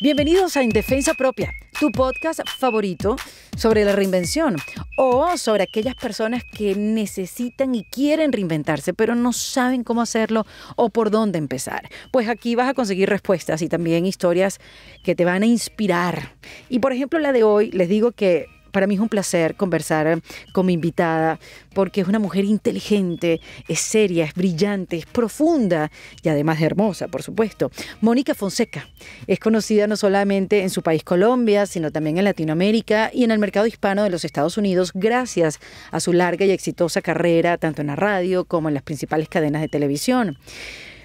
Bienvenidos a Indefensa Propia, tu podcast favorito sobre la reinvención o sobre aquellas personas que necesitan y quieren reinventarse, pero no saben cómo hacerlo o por dónde empezar. Pues aquí vas a conseguir respuestas y también historias que te van a inspirar. Y por ejemplo, la de hoy, les digo que para mí es un placer conversar con mi invitada porque es una mujer inteligente, es seria, es brillante, es profunda y además hermosa, por supuesto. Mónica Fonseca es conocida no solamente en su país Colombia, sino también en Latinoamérica y en el mercado hispano de los Estados Unidos gracias a su larga y exitosa carrera tanto en la radio como en las principales cadenas de televisión.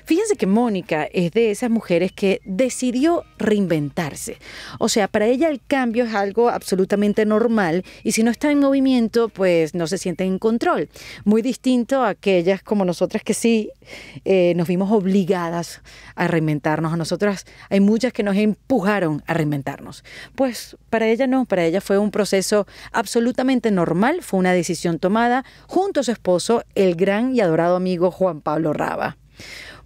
Fíjense que Mónica es de esas mujeres que decidió reinventarse. O sea, para ella el cambio es algo absolutamente normal y si no está en movimiento, pues no se siente en control. Muy distinto a aquellas como nosotras que sí eh, nos vimos obligadas a reinventarnos. A nosotras hay muchas que nos empujaron a reinventarnos. Pues para ella no, para ella fue un proceso absolutamente normal, fue una decisión tomada junto a su esposo, el gran y adorado amigo Juan Pablo Raba.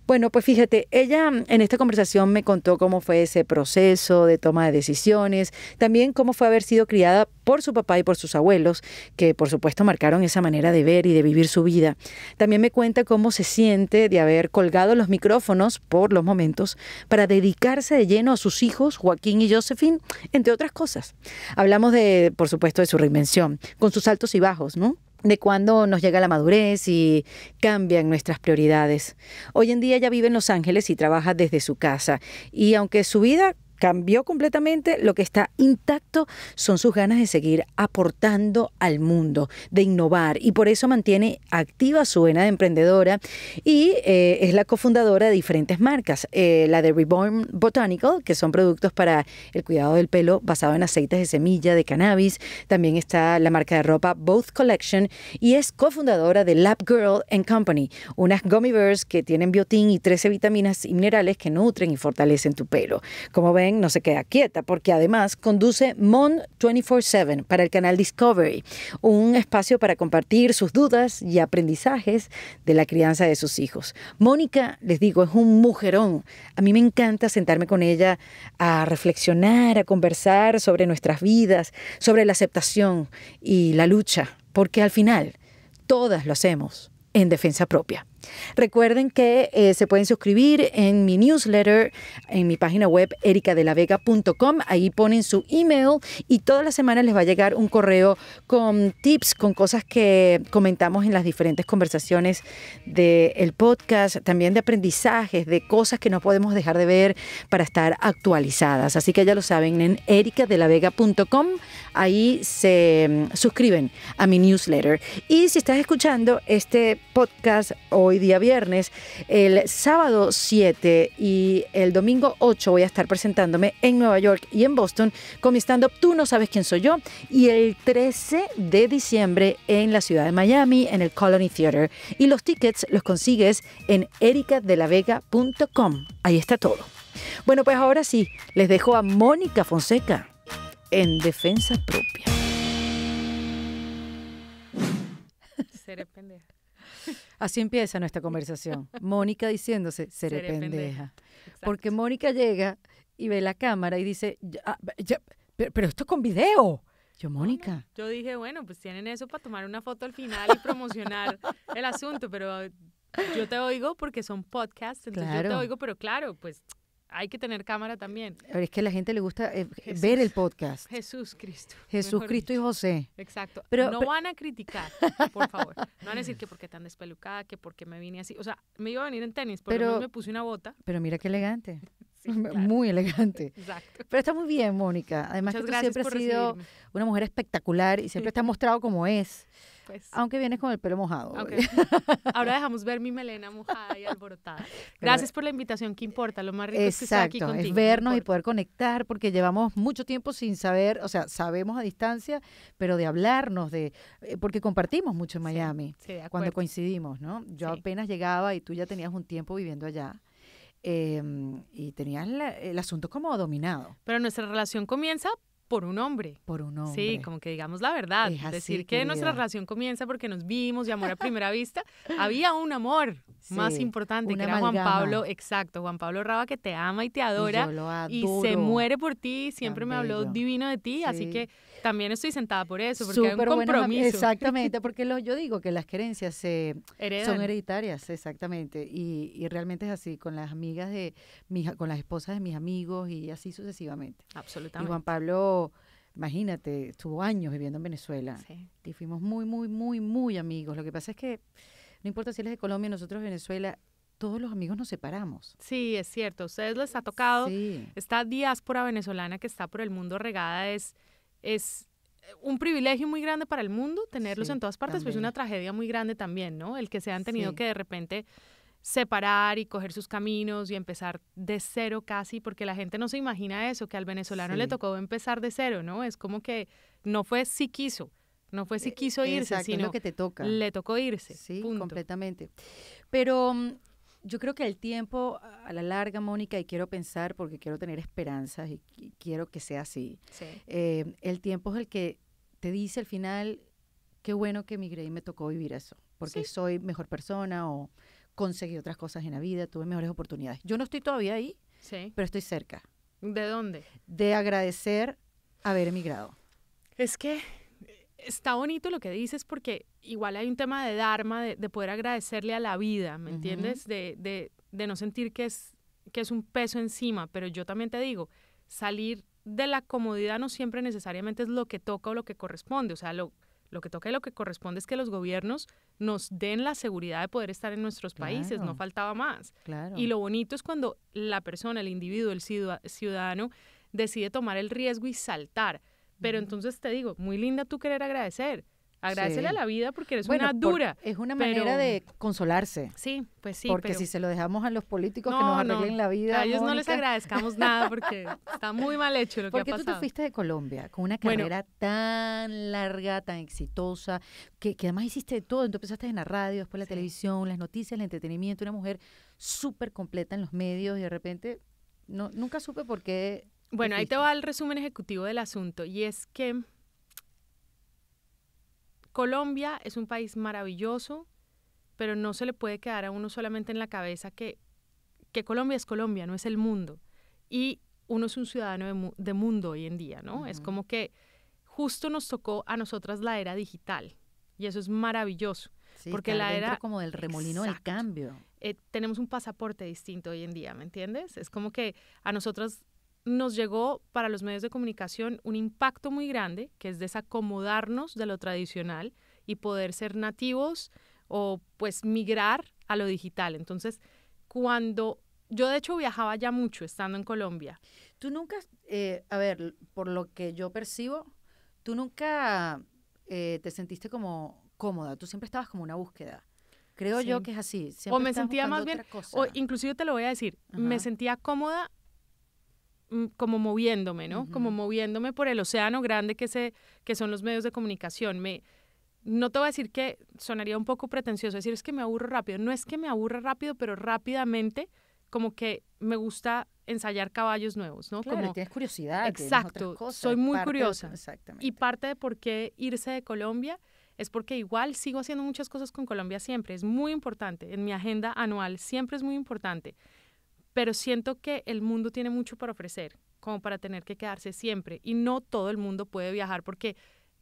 Bueno, pues fíjate, ella en esta conversación me contó cómo fue ese proceso de toma de decisiones, también cómo fue haber sido criada por su papá y por sus abuelos, que por supuesto marcaron esa manera de ver y de vivir su vida. También me cuenta cómo se siente de haber colgado los micrófonos por los momentos para dedicarse de lleno a sus hijos, Joaquín y Josephine, entre otras cosas. Hablamos de, por supuesto, de su reinvención, con sus altos y bajos, ¿no? De cuándo nos llega la madurez y cambian nuestras prioridades. Hoy en día ella vive en Los Ángeles y trabaja desde su casa. Y aunque su vida cambió completamente, lo que está intacto son sus ganas de seguir aportando al mundo, de innovar y por eso mantiene activa su vena de emprendedora y eh, es la cofundadora de diferentes marcas, eh, la de Reborn Botanical, que son productos para el cuidado del pelo basado en aceites de semilla de cannabis, también está la marca de ropa Both Collection y es cofundadora de Lab Girl and Company, unas gummy bears que tienen biotín y 13 vitaminas y minerales que nutren y fortalecen tu pelo. Como ven, no se queda quieta porque además conduce Mon 24/7 para el canal Discovery, un espacio para compartir sus dudas y aprendizajes de la crianza de sus hijos. Mónica, les digo, es un mujerón. A mí me encanta sentarme con ella a reflexionar, a conversar sobre nuestras vidas, sobre la aceptación y la lucha, porque al final todas lo hacemos en defensa propia. Recuerden que eh, se pueden suscribir en mi newsletter, en mi página web ericadelavega.com. Ahí ponen su email y todas las semanas les va a llegar un correo con tips, con cosas que comentamos en las diferentes conversaciones del podcast, también de aprendizajes, de cosas que no podemos dejar de ver para estar actualizadas. Así que ya lo saben, en ericadelavega.com, ahí se mm, suscriben a mi newsletter. Y si estás escuchando este podcast hoy, día viernes. El sábado 7 y el domingo 8 voy a estar presentándome en Nueva York y en Boston con mi stand-up Tú no sabes quién soy yo. Y el 13 de diciembre en la ciudad de Miami, en el Colony Theater. Y los tickets los consigues en ericadelavega.com. Ahí está todo. Bueno, pues ahora sí, les dejo a Mónica Fonseca en defensa propia. Seré pendeja. Así empieza nuestra conversación. Mónica diciéndose, seré, pendeja. Porque Mónica llega y ve la cámara y dice, ah, pero, esto es con video. Yo, Mónica. yo dije, bueno, pues tienen eso para tomar una foto al final y promocionar el asunto, pero yo te oigo porque son podcasts, entonces yo te oigo, pero claro, pues hay que tener cámara también. Es que a la gente le gusta eh, ver el podcast. Jesús Cristo. Jesús Cristo y José. Exacto. Pero, no van a criticar, por favor. No van a decir que porque tan despelucada, que porque me vine así. O sea, me iba a venir en tenis, pero me puse una bota. Pero mira qué elegante. Muy elegante. Exacto. Pero está muy bien, Mónica. Además que tú siempre has sido una mujer espectacular y siempre te has mostrado como es. Pues. Aunque vienes con el pelo mojado. Ahora dejamos ver mi melena mojada y alborotada. Gracias por la invitación, ¿qué importa? Lo más rico es que estar aquí contigo. Es vernos y poder conectar, porque llevamos mucho tiempo sin saber, o sea, sabemos a distancia, pero de hablarnos, de eh, porque compartimos mucho en Miami cuando coincidimos, ¿no? Yo apenas llegaba y tú ya tenías un tiempo viviendo allá. Em, y tenías el asunto como dominado. Pero nuestra relación comienza por un hombre. Por un hombre. Sí, como que digamos la verdad. Decir que nuestra relación comienza porque nos vimos y amor a primera vista. Había un amor más importante, que era Juan Pablo, exacto, Juan Pablo Raba, que te ama y te adora. Y, se muere por ti, siempre me habló divino de ti, así que también estoy sentada por eso, porque hay un compromiso. exactamente, porque lo, yo digo que las creencias se, son hereditarias, exactamente, y, y, realmente es así, con las amigas de, mis, con las esposas de mis amigos y así sucesivamente. Absolutamente. Y Juan Pablo imagínate, estuvo años viviendo en Venezuela y fuimos muy, muy, muy, muy amigos. Lo que pasa es que no importa si él es de Colombia, nosotros de Venezuela, todos los amigos nos separamos. Sí, es cierto. A ustedes les ha tocado. Esta diáspora venezolana que está por el mundo regada es, es un privilegio muy grande para el mundo tenerlos en todas partes, pero es una tragedia muy grande también, ¿no? El que se han tenido que de repente separar y coger sus caminos y empezar de cero casi, porque la gente no se imagina eso, que al venezolano le tocó empezar de cero, ¿no? Es como que no fue si quiso, no fue si e, quiso irse, sino lo que te toca. le tocó irse. Sí, completamente. Pero mm, yo creo que el tiempo a la larga, Mónica, y quiero pensar porque quiero tener esperanzas y, quiero que sea así. Eh, el tiempo es el que te dice al final, qué bueno que migré y me tocó vivir eso, porque soy mejor persona o conseguí otras cosas en la vida, tuve mejores oportunidades. Yo no estoy todavía ahí, pero estoy cerca. ¿De dónde? De agradecer haber emigrado. Es que está bonito lo que dices porque igual hay un tema de Dharma, de, poder agradecerle a la vida, ¿me entiendes? De, de, de, no sentir que es, que es un peso encima, pero yo también te digo, salir de la comodidad no siempre necesariamente es lo que toca o lo que corresponde, o sea, lo, lo que toca y lo que corresponde es que los gobiernos nos den la seguridad de poder estar en nuestros países, no faltaba más. Y lo bonito es cuando la persona, el individuo, el ciudadano, decide tomar el riesgo y saltar. Pero entonces te digo, muy linda tú querer agradecer. Agradecele a la vida porque eres una dura. es una manera de consolarse. Sí, pues sí. Porque si se lo dejamos a los políticos que nos arreglen la vida. A ellos no les agradezcamos nada porque está muy mal hecho lo que ha pasado. Porque tú te fuiste de Colombia con una carrera tan larga, tan exitosa, que, que además hiciste de todo. Entonces empezaste en la radio, después la televisión, las noticias, el entretenimiento, una mujer súper completa en los medios y de repente no, nunca supe por qué bueno, ahí te va el resumen ejecutivo del asunto y es que Colombia es un país maravilloso, pero no se le puede quedar a uno solamente en la cabeza que, que Colombia es Colombia, no es el mundo. Y uno es un ciudadano de, mundo hoy en día, ¿no? Es como que justo nos tocó a nosotras la era digital y eso es maravilloso. porque la era como del remolino del cambio. Eh, tenemos un pasaporte distinto hoy en día, ¿me entiendes? Es como que a nosotras nos llegó para los medios de comunicación un impacto muy grande, que es desacomodarnos de lo tradicional y poder ser nativos o pues migrar a lo digital. Entonces, cuando yo de hecho viajaba ya mucho estando en Colombia. Tú nunca, eh, a ver, por lo que yo percibo, tú nunca eh, te sentiste como cómoda, tú siempre estabas como una búsqueda. Creo yo que es así. o me sentía más bien, o inclusive te lo voy a decir, me sentía cómoda como moviéndome, ¿no? Como moviéndome por el océano grande que, se, que son los medios de comunicación. Me, no te voy a decir que sonaría un poco pretencioso decir es que me aburro rápido. No es que me aburra rápido, pero rápidamente como que me gusta ensayar caballos nuevos, ¿no? como tienes curiosidad. Exacto, soy muy curiosa. exactamente. Y parte de por qué irse de Colombia es porque igual sigo haciendo muchas cosas con Colombia siempre. Es muy importante. En mi agenda anual siempre es muy importante pero siento que el mundo tiene mucho para ofrecer, como para tener que quedarse siempre. Y no todo el mundo puede viajar porque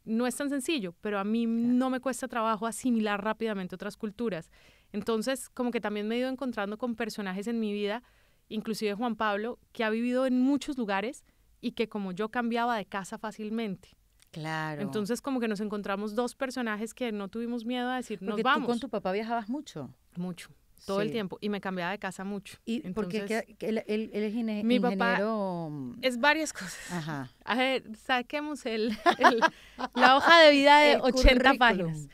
no es tan sencillo, pero a mí no me cuesta trabajo asimilar rápidamente otras culturas. Entonces, como que también me he ido encontrando con personajes en mi vida, inclusive Juan Pablo, que ha vivido en muchos lugares y que como yo cambiaba de casa fácilmente. Claro. Entonces, como que nos encontramos dos personajes que no tuvimos miedo a decir, nos vamos. Tú con tu papá viajabas mucho. Mucho todo el tiempo y me cambiaba de casa mucho. ¿Y porque él, él, es mi Papá es varias cosas. Ajá. A ver, saquemos el, la hoja de vida de 80 páginas.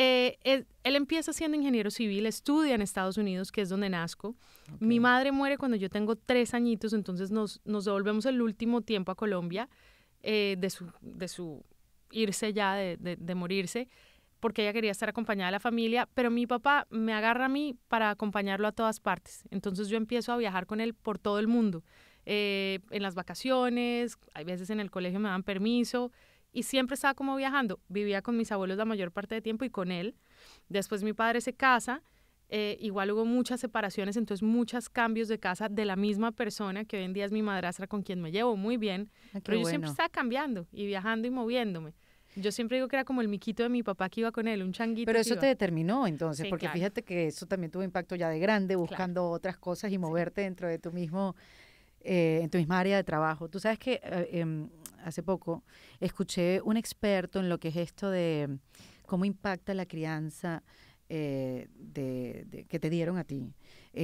Eh, él, empieza siendo ingeniero civil, estudia en Estados Unidos, que es donde nazco. Mi madre muere cuando yo tengo tres añitos, entonces nos, nos devolvemos el último tiempo a Colombia eh, de, su, de su irse ya, de, de, de morirse porque ella quería estar acompañada de la familia, pero mi papá me agarra a mí para acompañarlo a todas partes. Entonces yo empiezo a viajar con él por todo el mundo. eh, en las vacaciones, hay veces en el colegio me dan permiso y siempre estaba como viajando. Vivía con mis abuelos la mayor parte del tiempo y con él. Después mi padre se casa, eh, igual hubo muchas separaciones, entonces muchos cambios de casa de la misma persona, que hoy en día es mi madrastra con quien me llevo muy bien, Ah, pero yo bueno. siempre estaba cambiando y viajando y moviéndome. Yo siempre digo que era como el miquito de mi papá que iba con él, un changuito. Pero eso te determinó entonces, Sí, porque claro. fíjate que eso también tuvo impacto ya de grande, buscando otras cosas y moverte dentro de tu mismo, eh, en tu misma área de trabajo. Tú sabes que eh, em, hace poco escuché un experto en lo que es esto de cómo impacta la crianza eh, de, de- que te dieron a ti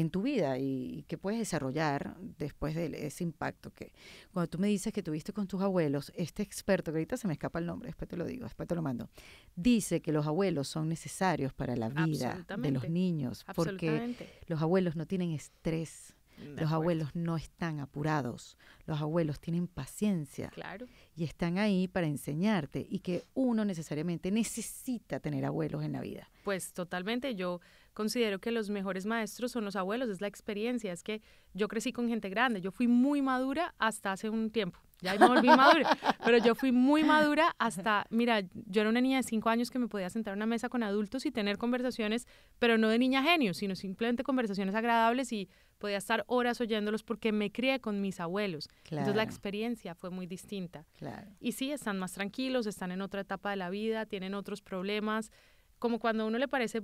en tu vida y, y que puedes desarrollar después de ese impacto que cuando tú me dices que tuviste con tus abuelos, este experto, que ahorita se me escapa el nombre, después te lo digo, después te lo mando, dice que los abuelos son necesarios para la vida de los niños porque los abuelos no tienen estrés, los abuelos no están apurados, los abuelos tienen paciencia Claro. y están ahí para enseñarte y que uno necesariamente necesita tener abuelos en la vida. Pues totalmente, yo considero que los mejores maestros son los abuelos, es la experiencia, es que yo crecí con gente grande, yo fui muy madura hasta hace un tiempo, ya me volví madura, pero yo fui muy madura hasta, mira, yo era una niña de cinco años que me podía sentar a una mesa con adultos y tener conversaciones, pero no de niña genio, sino simplemente conversaciones agradables y podía estar horas oyéndolos porque me crié con mis abuelos. Entonces la experiencia fue muy distinta. Claro. Y sí, están más tranquilos, están en otra etapa de la vida, tienen otros problemas, como cuando a uno le parece,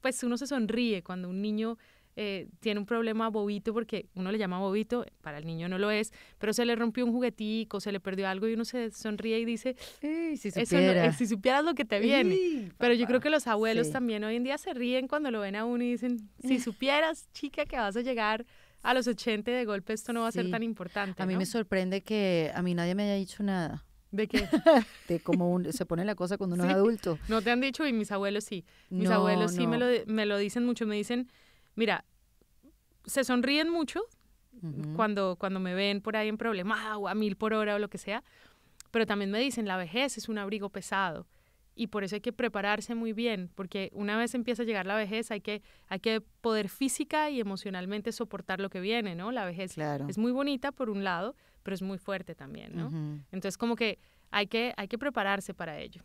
pues uno se sonríe cuando un niño eh, tiene un problema bobito, porque uno le llama bobito, para el niño no lo es, pero se le rompió un juguetico, se le perdió algo y uno se sonríe y dice, si no- eh, si supieras lo que te viene. Pero yo creo que los abuelos Sí. también hoy en día se ríen cuando lo ven a uno y dicen, si supieras, chica, que vas a llegar a los 80 y de golpe esto no va a ser tan importante. A mí ¿no? me sorprende que a mí nadie me haya dicho nada De que de cómo un- se pone la cosa cuando uno es adulto. no te han dicho y mis abuelos sí. Mis No, abuelos sí me lo, me lo dicen mucho. Me dicen, mira, se sonríen mucho cuando, cuando me ven por ahí en problema o a mil por hora o lo que sea, pero también me dicen, la vejez es un abrigo pesado y por eso hay que prepararse muy bien, porque una vez empieza a llegar la vejez hay que, hay que poder física y emocionalmente soportar lo que viene, ¿no? La vejez Claro. es muy bonita por un lado, pero es muy fuerte también, ¿no? Entonces como que hay que, hay que prepararse para ello.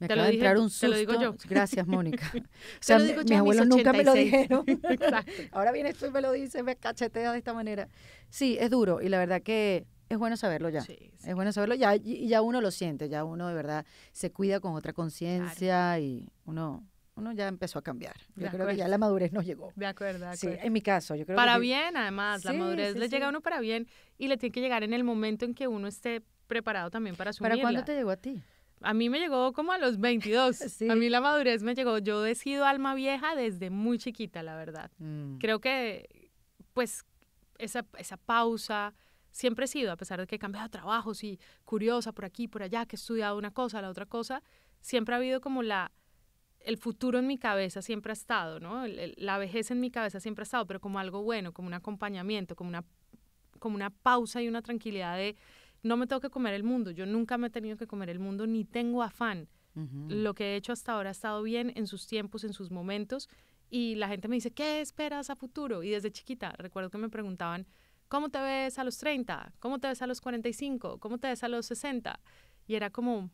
Me Te lo acaba de dije- entrar un te lo digo susto. yo. Gracias, Mónica. O Te sea, lo mi- digo yo mis abuelos mis nunca me lo 86. dijeron. Ahora vienes tú y me lo dices, me cacheteas de esta manera. Sí, es duro y la verdad que es bueno saberlo ya. Sí, sí. Es bueno saberlo ya y ya uno lo siente, ya uno de verdad se cuida con otra conciencia y uno uno ya empezó a cambiar. Yo De creo que ya la madurez nos llegó. De acuerdo, de Sí, acuerdo. en mi caso, yo creo para que bien, además, la Sí, madurez sí, le llega sí. a uno para bien y le tiene que llegar en el momento en que uno esté preparado también para asumirla. ¿Para cuándo te llegó a ti? A mí me llegó como a los 22. Sí. A mí la madurez me llegó. Yo he sido alma vieja desde muy chiquita, la verdad. Mm, Creo que, pues, esa, esa pausa siempre he sido, a pesar de que he cambiado trabajos y curiosa por aquí, por allá, que he estudiado una cosa, la otra cosa, siempre ha habido como la, el futuro en mi cabeza siempre ha estado, ¿no? El- el- la vejez en mi cabeza siempre ha estado, pero como algo bueno, como un acompañamiento, como una, como una pausa y una tranquilidad de no me tengo que comer el mundo. Yo nunca me he tenido que comer el mundo, ni tengo afán. Lo que he hecho hasta ahora ha estado bien en sus tiempos, en sus momentos. Y la gente me dice, ¿qué esperas a futuro? Y desde chiquita, recuerdo que me preguntaban, ¿cómo te ves a los 30? ¿Cómo te ves a los 45? ¿Cómo te ves a los 60? Y era como,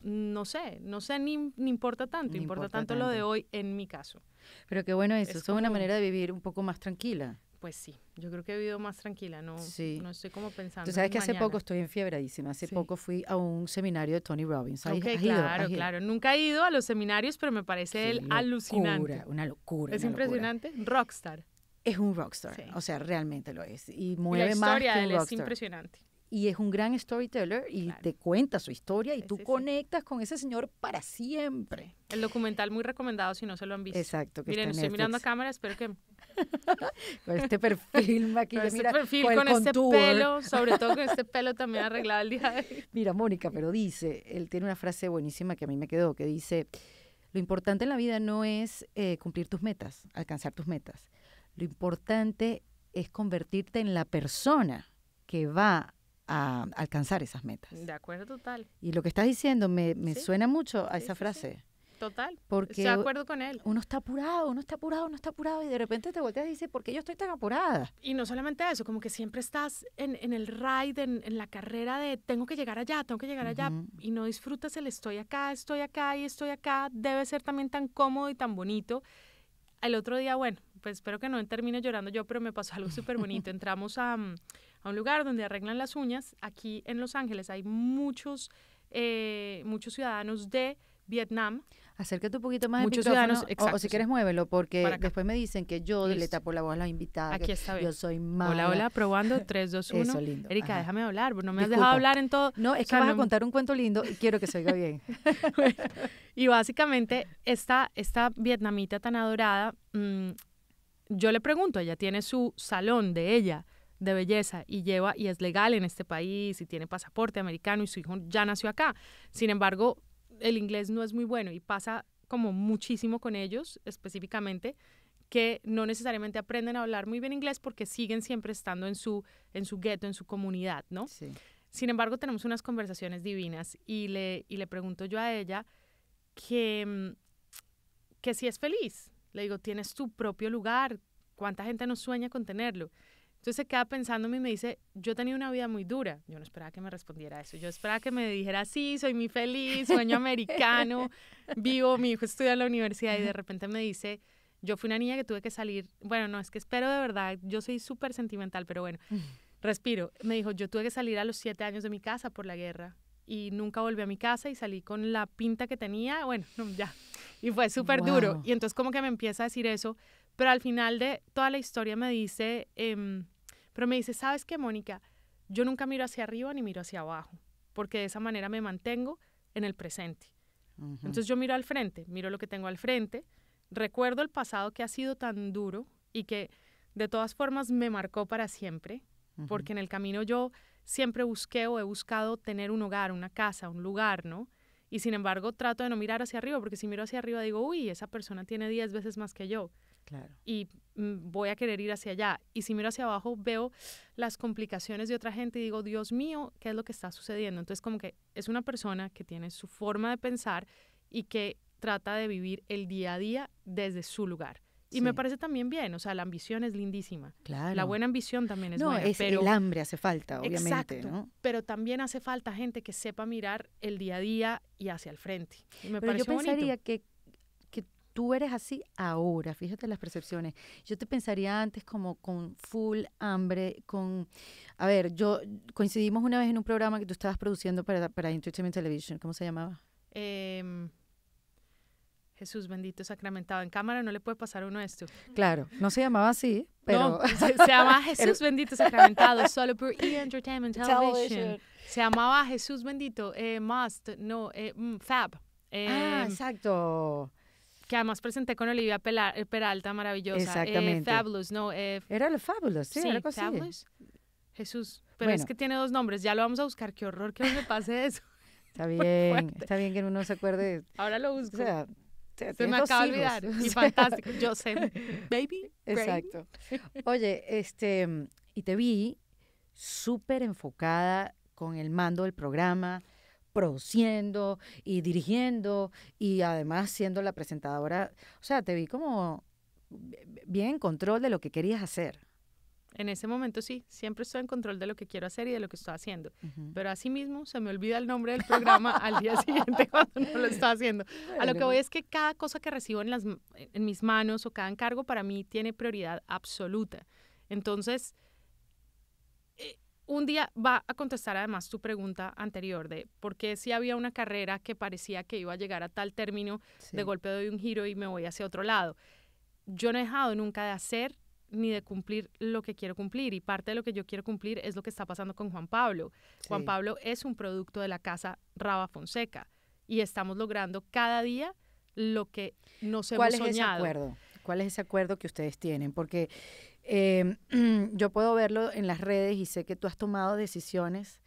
no sé, no sé ni, ni importa tanto, Ni importa, importa tanto, lo de tanto. hoy en mi caso. Pero qué bueno eso, es es una como- manera de vivir un poco más tranquila. Pues sí, yo creo que he vivido más tranquila, no, Sí. no estoy como pensando. Tú sabes que hace mañana. poco estoy enfiebradísima. Hace Sí. poco fui a un seminario de Tony Robbins. ¿Has- Ok, has ido? claro, ¿Has ido? claro. Nunca he ido a los seminarios, pero me parece Qué él locura, alucinante. Una locura. Es una locura. impresionante. Rockstar. Es un rockstar. Sí. O sea, realmente lo es. Y Y la mueve más historia que de un él es impresionante. y es un gran storyteller y Claro. te cuenta su historia y Sí, tú sí, conectas con ese señor para siempre. El documental muy recomendado si no se lo han visto. Exacto, que Miren, está estoy mirando a cámara, espero que Con este perfil con maquillado, este mira, perfil, con, con, este pelo, sobre todo con este pelo también arreglado el día de hoy. Mira, Mónica, pero dice, él tiene una frase buenísima que a mí me quedó, que dice, lo importante en la vida no es eh, cumplir tus metas, alcanzar tus metas. Lo importante es convertirte en la persona que va a alcanzar esas metas. De acuerdo, total. Y lo que estás diciendo me, me Sí. suena mucho a Sí, esa sí. frase. Total. Porque Estoy de acuerdo con él. Uno está apurado, uno está apurado, uno está apurado y de repente te volteas y dices, ¿por qué yo estoy tan apurada? Y no solamente eso, como que siempre estás en, en el ride, en, en, la carrera de tengo que llegar allá, tengo que llegar allá, y no disfrutas el estoy acá, estoy acá y estoy acá. Debe ser también tan cómodo y tan bonito. El otro día, bueno, pues espero que no termine llorando yo, pero me pasó algo súper bonito. Entramos a, a, un lugar donde arreglan las uñas. Aquí en Los Ángeles hay muchos, eh, muchos ciudadanos de Vietnam. Acércate un poquito más Muchos ciudadanos, o, o, si quieres muévelo, porque después me dicen que yo le tapo la voz a las invitadas. Aquí está bien. Yo soy mala. Hola, hola, probando, 3, 2, 1. Eso, lindo. Erika, déjame hablar, no me has dejado hablar en todo. No, es que vas a contar un cuento lindo y quiero que se oiga bien. y básicamente, esta, esta vietnamita tan adorada, mmm, yo le pregunto, ella tiene su salón de ella, de belleza y lleva y es legal en este país y tiene pasaporte americano y su hijo ya nació acá. Sin embargo, el inglés no es muy bueno y pasa como muchísimo con ellos específicamente que no necesariamente aprenden a hablar muy bien inglés porque siguen siempre estando en su en su gueto, en su comunidad, ¿no? Sí. Sin embargo, tenemos unas conversaciones divinas y le, y le pregunto yo a ella que, que si es feliz. Le digo, tienes tu propio lugar, ¿cuánta gente no sueña con tenerlo? Entonces se queda pensando y me dice, yo tenía una vida muy dura. Yo no esperaba que me respondiera eso. Yo esperaba que me dijera, sí, soy muy feliz, sueño americano, vivo, mi hijo estudia en la universidad y de repente me dice, yo fui una niña que tuve que salir. Bueno, no, es que espero de verdad, yo soy súper sentimental, pero bueno, respiro. Me dijo, yo tuve que salir a los siete años de mi casa por la guerra y nunca volví a mi casa y salí con la pinta que tenía, bueno, ya. Y fue súper duro. Y entonces como que me empieza a decir eso, pero al final de toda la historia me dice, eh, pero me dice, ¿sabes qué, Mónica? Yo nunca miro hacia arriba ni miro hacia abajo, porque de esa manera me mantengo en el presente. Entonces yo miro al frente, miro lo que tengo al frente, recuerdo el pasado que ha sido tan duro y que de todas formas me marcó para siempre, porque en el camino yo siempre busqué o he buscado tener un hogar, una casa, un lugar, ¿no? Y sin embargo trato de no mirar hacia arriba, porque si miro hacia arriba digo, uy, esa persona tiene 10 veces más que yo. Y mm, voy a querer ir hacia allá. Y si miro hacia abajo, veo las complicaciones de otra gente y digo, Dios mío, ¿qué es lo que está sucediendo? Entonces, como que es una persona que tiene su forma de pensar y que trata de vivir el día a día desde su lugar. Y me parece también bien, o sea, la ambición es lindísima. Claro. La buena ambición también es no, buena. Es el hambre hace falta, obviamente. Exacto, pero también hace falta gente que sepa mirar el día a día y hacia el frente. Y me pero yo pensaría que tú eres así ahora, fíjate las percepciones. Yo te pensaría antes como con full hambre, con... A ver, yo coincidimos una vez en un programa que tú estabas produciendo para, para Entertainment Television, ¿cómo se llamaba? Eh, Jesús bendito sacramentado. En cámara no le puede pasar uno esto. Claro, no se llamaba así, pero... No, se, llama Jesús bendito sacramentado, solo por E! Entertainment Television. Se llamaba Jesús bendito, eh, Must, no, eh, mm, Fab. ah, em, exacto que además presenté con Olivia eh, Peralta, maravillosa. Eh, Exactamente. Fabulous, ¿no? Eh, era el Fabulous, sí, sí era Fabulous. Jesús, pero es que tiene dos nombres, ya lo vamos a buscar, qué horror que me pase eso. Está bien, está bien que uno se acuerde. Ahora lo busco. O sea, se me acaba de olvidar. Y fantástico. Yo sé. Baby. Exacto. Oye, este, y te vi súper enfocada con el mando del programa produciendo y dirigiendo y además siendo la presentadora. O sea, te vi como bien en control de lo que querías hacer. En ese momento sí, siempre estoy en control de lo que quiero hacer y de lo que estoy haciendo. Pero asimismo se me olvida el nombre del programa al día siguiente cuando no lo estoy haciendo. A lo que voy es que cada cosa que recibo en, las, en mis manos o cada encargo para mí tiene prioridad absoluta. Entonces, un día va a contestar además tu pregunta anterior de por qué si había una carrera que parecía que iba a llegar a tal término, de golpe doy un giro y me voy hacia otro lado. Yo no he dejado nunca de hacer ni de cumplir lo que quiero cumplir y parte de lo que yo quiero cumplir es lo que está pasando con Juan Pablo. Juan Pablo es un producto de la casa Raba Fonseca y estamos logrando cada día lo que nos hemos soñado. ¿Cuál es ese acuerdo? ¿Cuál es ese acuerdo que ustedes tienen? Porque eh, yo puedo verlo en las redes y sé que tú has tomado decisiones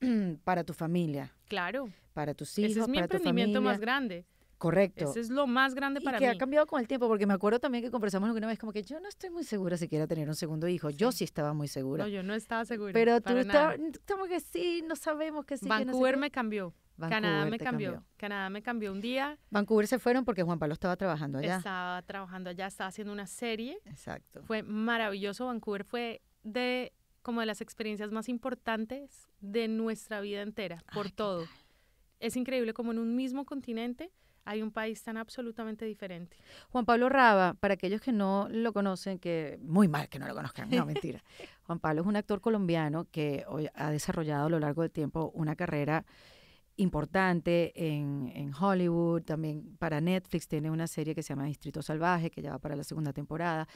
para tu familia. Claro. Para tus hijos, Ese es mi para tu emprendimiento familia. más grande. Correcto. Ese es lo más grande para y que mí. ha cambiado con el tiempo, porque me acuerdo también que conversamos alguna vez como que yo no estoy muy segura si quiero tener un segundo hijo. Yo sí estaba muy segura. No, yo no estaba segura. Pero tú estabas, estamos que sí, no sabemos que sí. que no Vancouver qué. me cambió. Canadá me cambió. Canadá me cambió un día. Vancouver se fueron porque Juan Pablo estaba trabajando allá. Estaba trabajando allá, estaba haciendo una serie. Exacto. Fue maravilloso. Vancouver fue de como de las experiencias más importantes de nuestra vida entera, por todo. Es increíble como en un mismo continente hay un país tan absolutamente diferente. Juan Pablo Raba, para aquellos que no lo conocen, que muy mal que no lo conozcan, no mentira. Juan Pablo es un actor colombiano que hoy ha desarrollado a lo largo del tiempo una carrera importante en, en, Hollywood, también para Netflix tiene una serie que se llama Distrito Salvaje, que ya va para la segunda temporada.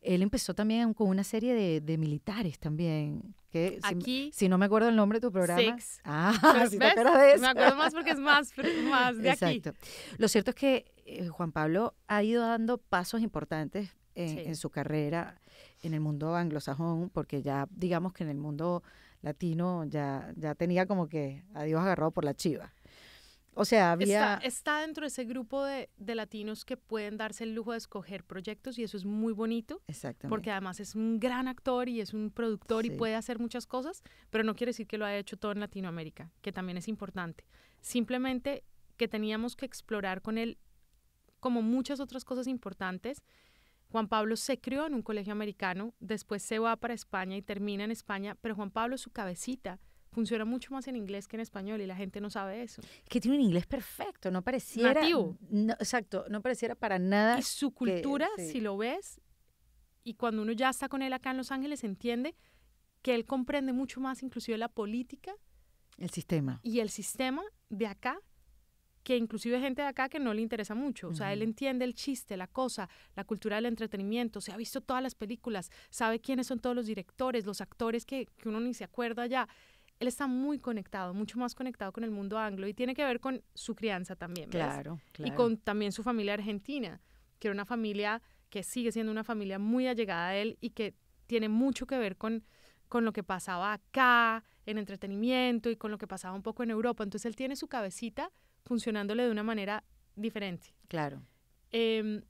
Él empezó también con una serie de, de militares también. Que, Aquí. Si, no me acuerdo el nombre de tu programa. Six. Ah, si te de eso. Me acuerdo más porque es más, más de Exacto. Lo cierto es que eh, Juan Pablo ha ido dando pasos importantes en, en su carrera en el mundo anglosajón, porque ya digamos que en el mundo latino ya, ya tenía como que a Dios agarrado por la chiva. O sea, había... Está, está dentro de ese grupo de, de, latinos que pueden darse el lujo de escoger proyectos y eso es muy bonito. Exactamente. Porque además es un gran actor y es un productor y puede hacer muchas cosas, pero no quiere decir que lo haya hecho todo en Latinoamérica, que también es importante. Simplemente que teníamos que explorar con él como muchas otras cosas importantes Juan Pablo se crió en un colegio americano, después se va para España y termina en España, pero Juan Pablo, su cabecita, funciona mucho más en inglés que en español y la gente no sabe eso. Que tiene un inglés perfecto, no pareciera. Nativo. exacto, no pareciera para nada. Y su cultura, si lo ves, y cuando uno ya está con él acá en Los Ángeles, entiende que él comprende mucho más, inclusive la política. El sistema. Y el sistema de acá que inclusive gente de acá que no le interesa mucho. O sea, él entiende el chiste, la cosa, la cultura del entretenimiento, se ha visto todas las películas, sabe quiénes son todos los directores, los actores que, que uno ni se acuerda ya. Él está muy conectado, mucho más conectado con el mundo anglo y tiene que ver con su crianza también. Claro, claro. Y con también su familia argentina, que era una familia que sigue siendo una familia muy allegada a él y que tiene mucho que ver con, con lo que pasaba acá en entretenimiento y con lo que pasaba un poco en Europa. Entonces él tiene su cabecita funcionándole de una manera diferente. Claro. Em,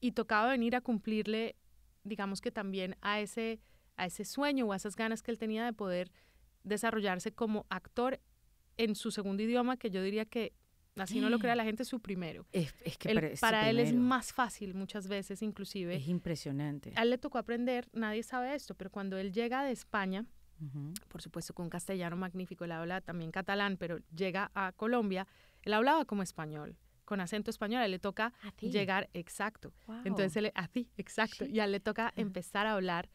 y tocaba venir a cumplirle, digamos que también a ese, a ese sueño o a esas ganas que él tenía de poder desarrollarse como actor en su segundo idioma, que yo diría que así no lo crea la gente, su primero. Es, que para, él es más fácil muchas veces, inclusive. Es impresionante. A él le tocó aprender, nadie sabe esto, pero cuando él llega de España, por supuesto con castellano magnífico, él habla también catalán, pero llega a Colombia, él hablaba como español, con acento español, a él le toca llegar, exacto. Entonces, él, a ti, exacto. Y a él le toca empezar a hablar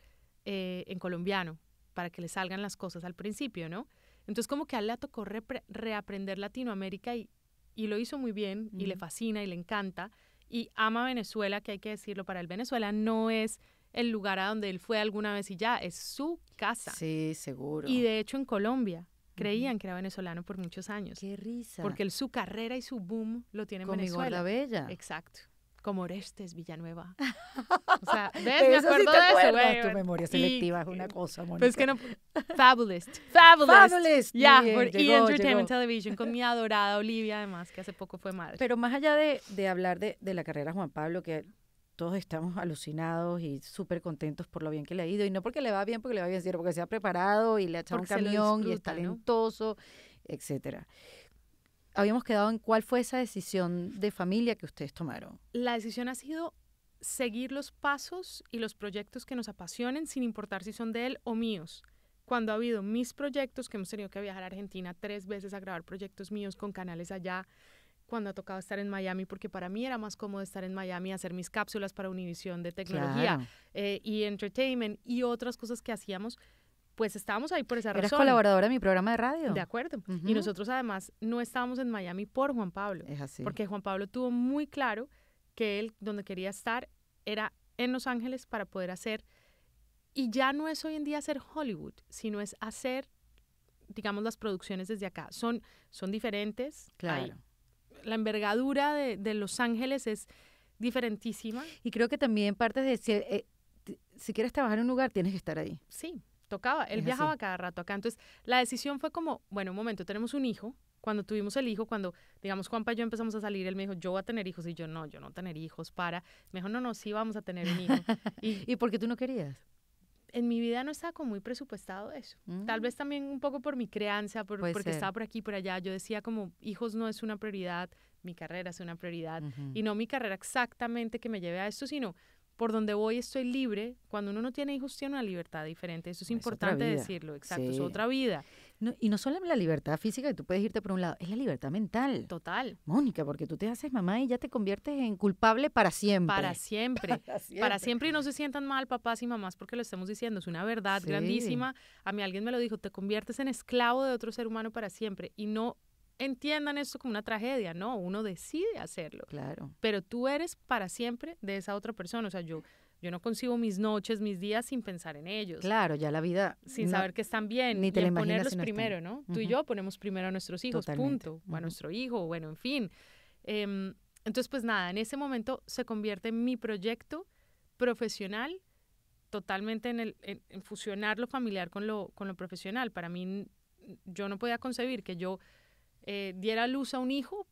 eh, en colombiano para que le salgan las cosas al principio, ¿no? Entonces, como que a él le tocó reaprender Latinoamérica y, y, lo hizo muy bien y le fascina y le encanta y ama Venezuela, que hay que decirlo, para él Venezuela no es el lugar a donde él fue alguna vez y ya, es su casa. Sí, seguro. Y de hecho en Colombia, creían que era venezolano por muchos años. Qué risa. Porque él, su carrera y su boom lo tiene en Venezuela. Bella. Exacto. Como Orestes Villanueva. o sea, ¿ves? Me acuerdo de eso, güey. Tu memoria selectiva es una cosa, Mónica. Pues que no... Fabulous. Fabulous. Fabulous. Ya, yeah, por E! Entertainment Television, con mi adorada Olivia, además, que hace poco fue madre. Pero más allá de, de hablar de, de la carrera Juan Pablo, que todos estamos alucinados y súper contentos por lo bien que le ha ido. Y no porque le va bien, porque le va bien, sino porque se ha preparado y le ha echado un camión y es talentoso, etcétera. Habíamos quedado en cuál fue esa decisión de familia que ustedes tomaron. La decisión ha sido seguir los pasos y los proyectos que nos apasionen, sin importar si son de él o míos. Cuando ha habido mis proyectos, que hemos tenido que viajar a Argentina tres veces a grabar proyectos míos con canales allá, cuando ha tocado estar en Miami, porque para mí era más cómodo estar en Miami, hacer mis cápsulas para Univisión de tecnología eh, y entertainment y otras cosas que hacíamos. Pues estábamos ahí por esa razón. Eres colaboradora de mi programa de radio. De acuerdo. Y nosotros además no estábamos en Miami por Juan Pablo. Es así. Porque Juan Pablo tuvo muy claro que él donde quería estar era en Los Ángeles para poder hacer, y ya no es hoy en día hacer Hollywood, sino es hacer, digamos, las producciones desde acá. Son, son diferentes. Claro la envergadura de, de, Los Ángeles es diferentísima. Y creo que también parte de si, eh, si quieres trabajar en un lugar, tienes que estar ahí. Sí, tocaba. Él viajaba cada rato acá. Entonces, la decisión fue como, bueno, un momento, tenemos un hijo. Cuando tuvimos el hijo, cuando, digamos, Juanpa y yo empezamos a salir, él me dijo, yo voy a tener hijos. Y yo, no, yo no tener hijos, para. Me dijo, no, no, sí vamos a tener un hijo. ¿Y, ¿Y por qué tú no querías? En mi vida no estaba como muy presupuestado eso. Tal Mm. vez también un poco por mi crianza, por, porque ser. estaba por aquí y por allá. Yo decía como, hijos no es una prioridad, mi carrera es una prioridad. Y no mi carrera exactamente que me lleve a esto, sino por donde voy estoy libre. Cuando uno no tiene hijos tiene una libertad diferente. Eso es Es otra importante decirlo, exacto, es otra vida. No, y no solo la libertad física que tú puedes irte por un lado, es la libertad mental. Total, Mónica, porque tú te haces mamá y ya te conviertes en culpable para siempre. para siempre. Para siempre y no se sientan mal papás y mamás porque lo estemos diciendo. Es una verdad Sí. grandísima. A mí alguien me lo dijo, te conviertes en esclavo de otro ser humano para siempre. Y no entiendan esto como una tragedia, no, uno decide hacerlo. Claro. Pero tú eres para siempre de esa otra persona. O sea, yo, yo no concibo mis noches, mis días sin pensar en ellos. Claro, ya la vida. Sin no- saber que están bien, ni y te la en imaginas ponerlos si no están. primero, ¿no? Tú y Ujú. yo ponemos primero a nuestros hijos, Totalmente. punto. O a Ujú. nuestro hijo, bueno, en fin. Em, entonces, pues nada, en ese momento se convierte en mi proyecto profesional totalmente en, el, en, en fusionar lo familiar con lo, con lo profesional. Para mí, yo no podía concebir que yo eh, diera luz a un hijo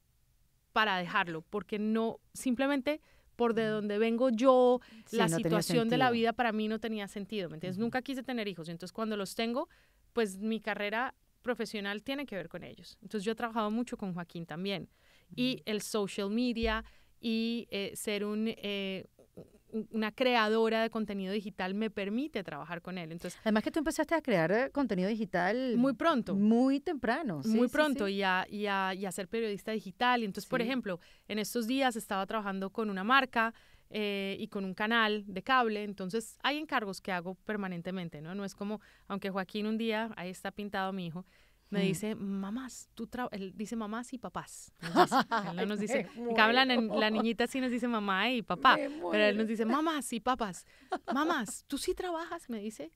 para dejarlo, porque no, simplemente por de donde vengo yo, Sí, la no situación de la vida para mí no tenía sentido, ¿me entiendes? Nunca quise tener hijos, entonces cuando los tengo, pues mi carrera profesional tiene que ver con ellos. Entonces yo he trabajado mucho con Joaquín también. Y el social media y eh, ser un, eh, una creadora de contenido digital me permite trabajar con él. Entonces, Además que tú empezaste a crear eh, contenido digital muy pronto. muy temprano. sí, muy sí, pronto sí. Y, a, y, a, y a ser periodista digital. Entonces, por ejemplo, en estos días estaba trabajando con una marca eh, y con un canal de cable. Entonces, hay encargos que hago permanentemente, ¿no? No es como, aunque Joaquín un día, ahí está pintado mi hijo, me Mm. dice, mamás, tú tra-", él dice mamás y papás. nos dice. Él no nos dice, en cambio, la, niñita sí nos dice mamá y papá, pero él nos dice mamás y papás. Mamás, ¿tú sí trabajas? Me dice.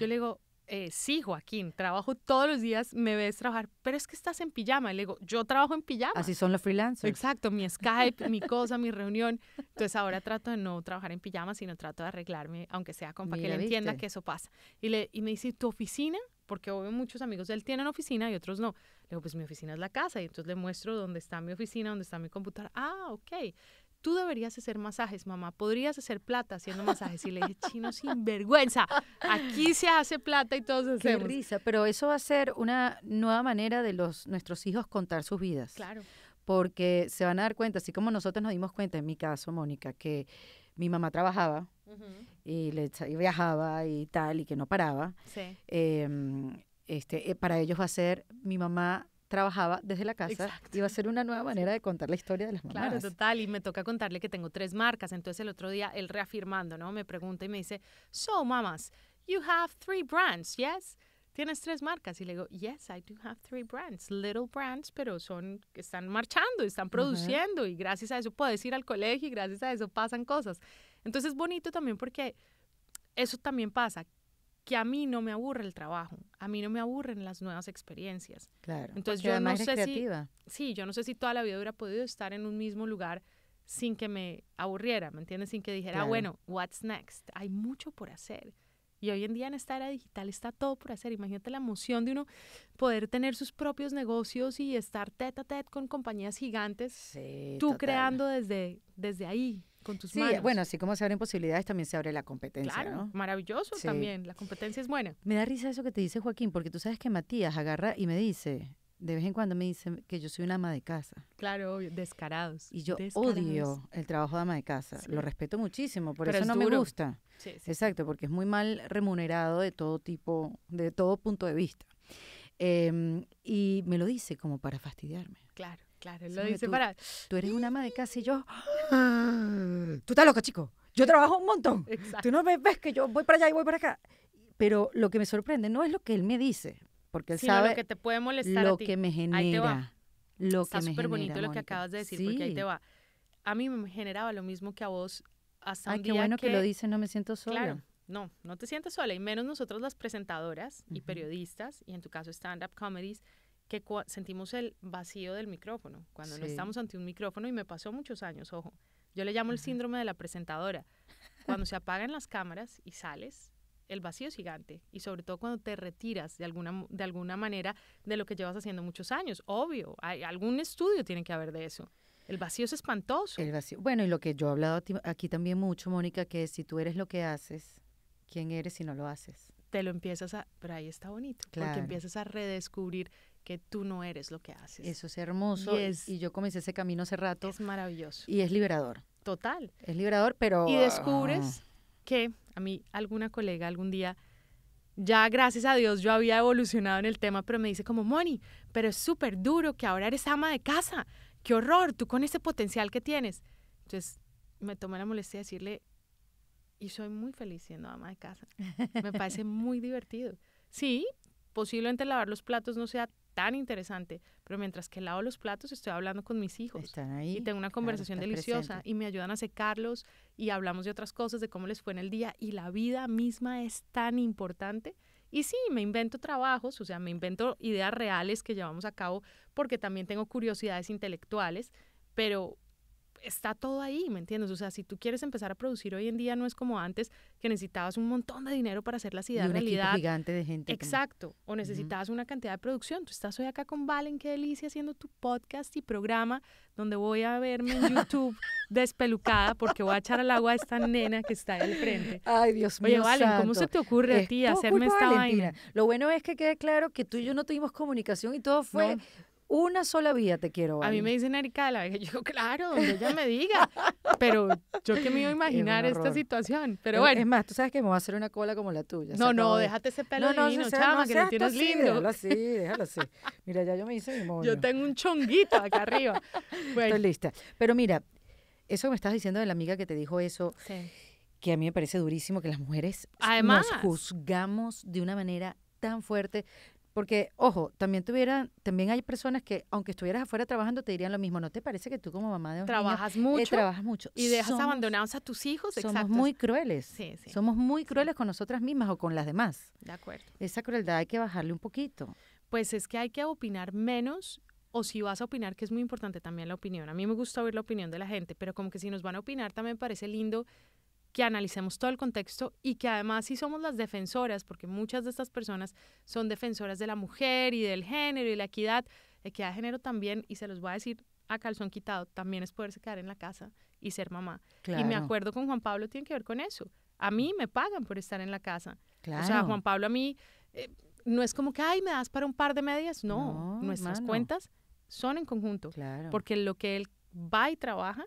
Yo le digo, eh, sí, Joaquín, trabajo todos los días, me ves trabajar, pero es que estás en pijama. Y le digo, yo trabajo en pijama. Así son los freelancers. Exacto, mi Skype, mi cosa, mi reunión. Entonces ahora trato de no trabajar en pijama, sino trato de arreglarme, aunque sea con para que él entienda que eso pasa. Y, le, y me dice, ¿tu oficina? Porque obvio muchos amigos de él tienen oficina y otros no. Le digo, pues mi oficina es la casa. Y entonces le muestro dónde está mi oficina, dónde está mi computadora. Ah, ok. Tú deberías hacer masajes, mamá. Podrías hacer plata haciendo masajes. Y le dije, chino sin vergüenza. Aquí se hace plata y todos Qué hacemos. risa, pero eso va a ser una nueva manera de los nuestros hijos contar sus vidas. Claro. Porque se van a dar cuenta, así como nosotros nos dimos cuenta, en mi caso, Mónica, que mi mamá trabajaba y, le, y viajaba y tal, y que no paraba. Sí. em, este, eh, para ellos va a ser, mi mamá trabajaba desde la casa Exacto. y va a ser una nueva manera de contar la historia de las mamás. Claro, total. Y me toca contarle que tengo tres marcas. Entonces el otro día él reafirmando, ¿no? Me pregunta y me dice, so, mamas, you have three brands, yes? Tienes tres marcas. Y le digo, yes, I do have three brands. Little brands, pero son, están marchando, están produciendo. Y gracias a eso puedes ir al colegio y gracias a eso pasan cosas. Entonces es bonito también porque eso también pasa. Que a mí no me aburre el trabajo, a mí no me aburren las nuevas experiencias. Claro. Entonces, yo no sé si- creativa. sí, yo no sé si toda la vida hubiera podido estar en un mismo lugar sin que me aburriera, ¿me entiendes? Sin que dijera, Claro. bueno, what's next? Hay mucho por hacer. Y hoy en día en esta era digital está todo por hacer. Imagínate la emoción de uno poder tener sus propios negocios y estar tete a tete con compañías gigantes, Sí, tú total. creando desde, desde ahí, con tus Sí, manos. bueno, así como se abren posibilidades, también se abre la competencia, claro, ¿no? maravilloso Sí. también. La competencia es buena. Me da risa eso que te dice Joaquín, porque tú sabes que Matías agarra y me dice, de vez en cuando me dice que yo soy una ama de casa. Claro, obvio, descarados. Y yo descarados. odio el trabajo de ama de casa. Sí. Lo respeto muchísimo, por Pero eso es no me gusta. Sí, sí, sí. Exacto, porque es muy mal remunerado de todo tipo, de todo punto de vista. Em, y me lo dice como para fastidiarme. Claro, claro. Él Sí, lo me dice tú- para... Tú eres una ama de casa y yo, tú estás loca, chico. Yo trabajo un montón. Exacto. Tú no me ves que yo voy para allá y voy para acá. Pero lo que me sorprende no es lo que él me dice, porque él Sino sabe lo que te puede molestar lo a ti. que me Ahí te genera. va. Lo Está que me súper bonito genera, lo que acabas de decir, porque ahí Sí. te va. A mí me generaba lo mismo que a vos hasta Ay, un qué día bueno que, lo dices, no me siento sola. Claro, no, no te sientes sola, y menos nosotros las presentadoras y Ujú. periodistas, y en tu caso stand-up comedies, que sentimos el vacío del micrófono, cuando no estamos ante un micrófono, y me pasó muchos años, ojo. Yo le llamo el síndrome de la presentadora. Cuando se apagan las cámaras y sales, el vacío es gigante, y sobre todo cuando te retiras de alguna, de alguna manera de lo que llevas haciendo muchos años. Obvio, hay algún estudio tiene que haber de eso. El vacío es espantoso. El vacío. Bueno, y lo que yo he hablado aquí también mucho, Mónica, que si tú eres lo que haces, quién eres si no lo haces. Te lo empiezas a, pero ahí está bonito, porque Claro. empiezas a redescubrir que tú no eres lo que haces. Eso es hermoso Y es- y yo comencé ese camino hace rato es maravilloso. y es liberador. Total. Es liberador, pero... Y descubres que a mí alguna colega algún día, ya gracias a Dios yo había evolucionado en el tema, pero me dice como, Moni, pero es súper duro que ahora eres ama de casa. Qué horror, tú con ese potencial que tienes. Entonces me tomé la molestia de decirle, y soy muy feliz siendo ama de casa. Me parece muy divertido. Sí, posiblemente lavar los platos no sea tan interesante, pero mientras que lavo los platos estoy hablando con mis hijos Están ahí. y tengo una conversación deliciosa presente. y me ayudan a secarlos y hablamos de otras cosas, de cómo les fue en el día y la vida misma es tan importante. Y sí, me invento trabajos, o sea, me invento ideas reales que llevamos a cabo porque también tengo curiosidades intelectuales, pero está todo ahí, ¿me entiendes? O sea, si tú quieres empezar a producir hoy en día no es como antes que necesitabas un montón de dinero para hacer Y ideas un equipo realidad. gigante de gente. Exacto, o necesitabas una cantidad de producción. Tú estás hoy acá con Valen, qué delicia, haciendo tu podcast y programa donde voy a verme en YouTube despelucada porque voy a echar al agua a esta nena que está ahí al frente. Ay, Dios mío Oye, Valen, ¿cómo se te ocurre a Es ti hacerme esta Valentina. vaina? Lo bueno es que quede claro que tú y yo no tuvimos comunicación y todo fue No. Una sola vía, te quiero, A mí me dicen Erika de la Vega. Yo digo, claro, donde ella me diga. Pero yo que me iba a imaginar esta situación. Pero Es- bueno, Es más, tú sabes que me voy a hacer una cola como la tuya. no, no, déjate ese pelo divino, se- chama, no que lo tienes así, lindo. Déjalo así, déjalo así. Mira, ya yo me hice mi moño. Yo tengo un chonguito acá arriba. Bueno, Estoy lista. Pero mira, eso que me estás diciendo de la amiga que te dijo eso, sí. que a mí me parece durísimo que las mujeres Además. nos juzgamos de una manera tan fuerte. Porque, ojo, también tuviera, también hay personas que, aunque estuvieras afuera trabajando, te dirían lo mismo. ¿No te parece que tú como mamá de un niño, trabajas eh, mucho trabajas mucho? y dejas Somos- abandonados a tus hijos. Somos Exacto. muy crueles. Sí, sí. Somos muy crueles con nosotras mismas o con las demás. De acuerdo. Esa crueldad hay que bajarle un poquito. Pues es que hay que opinar menos o si vas a opinar, que es muy importante también la opinión. A mí me gusta oír la opinión de la gente, pero como que si nos van a opinar también me parece lindo que analicemos todo el contexto y que además si somos las defensoras, porque muchas de estas personas son defensoras de la mujer y del género y la equidad, equidad de género también, y se los voy a decir a calzón quitado, también es poderse quedar en la casa y ser mamá. Claro. Y me acuerdo con Juan Pablo, tiene que ver con eso. A mí me pagan por estar en la casa. Claro. O sea, Juan Pablo a mí eh, no es como que, ay, me das para un par de medias. No, No, nuestras mano. cuentas son en conjunto. Claro. Porque lo que él va y trabaja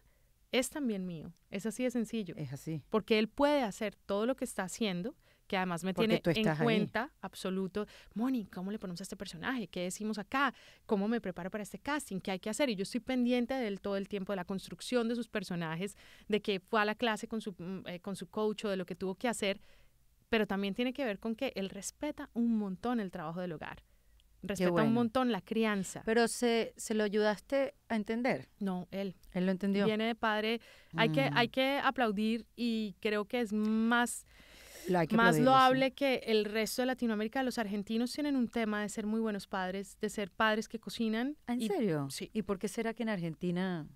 es también mío. Es así de sencillo. es así. Porque él puede hacer todo lo que está haciendo, que además me Porque tiene en ahí. cuenta absoluto. Moni, ¿cómo le ponemos a este personaje? ¿Qué decimos acá? ¿Cómo me preparo para este casting? ¿Qué hay que hacer? Y yo estoy pendiente de él todo el tiempo, de la construcción de sus personajes, de que fue a la clase con su, mm, eh, con su coach o de lo que tuvo que hacer. Pero también tiene que ver con que él respeta un montón el trabajo del hogar. Respeta bueno. un montón la crianza. Pero se, se lo ayudaste a entender. no, él. Él lo entendió. Viene de padre. Hay, que, Mm. hay que aplaudir y creo que es más, Lo que más aplaudirlo, sí. loable que el resto de Latinoamérica. Los argentinos tienen un tema de ser muy buenos padres, de ser padres que cocinan. ¿En y serio? sí. ¿Y por qué será que en Argentina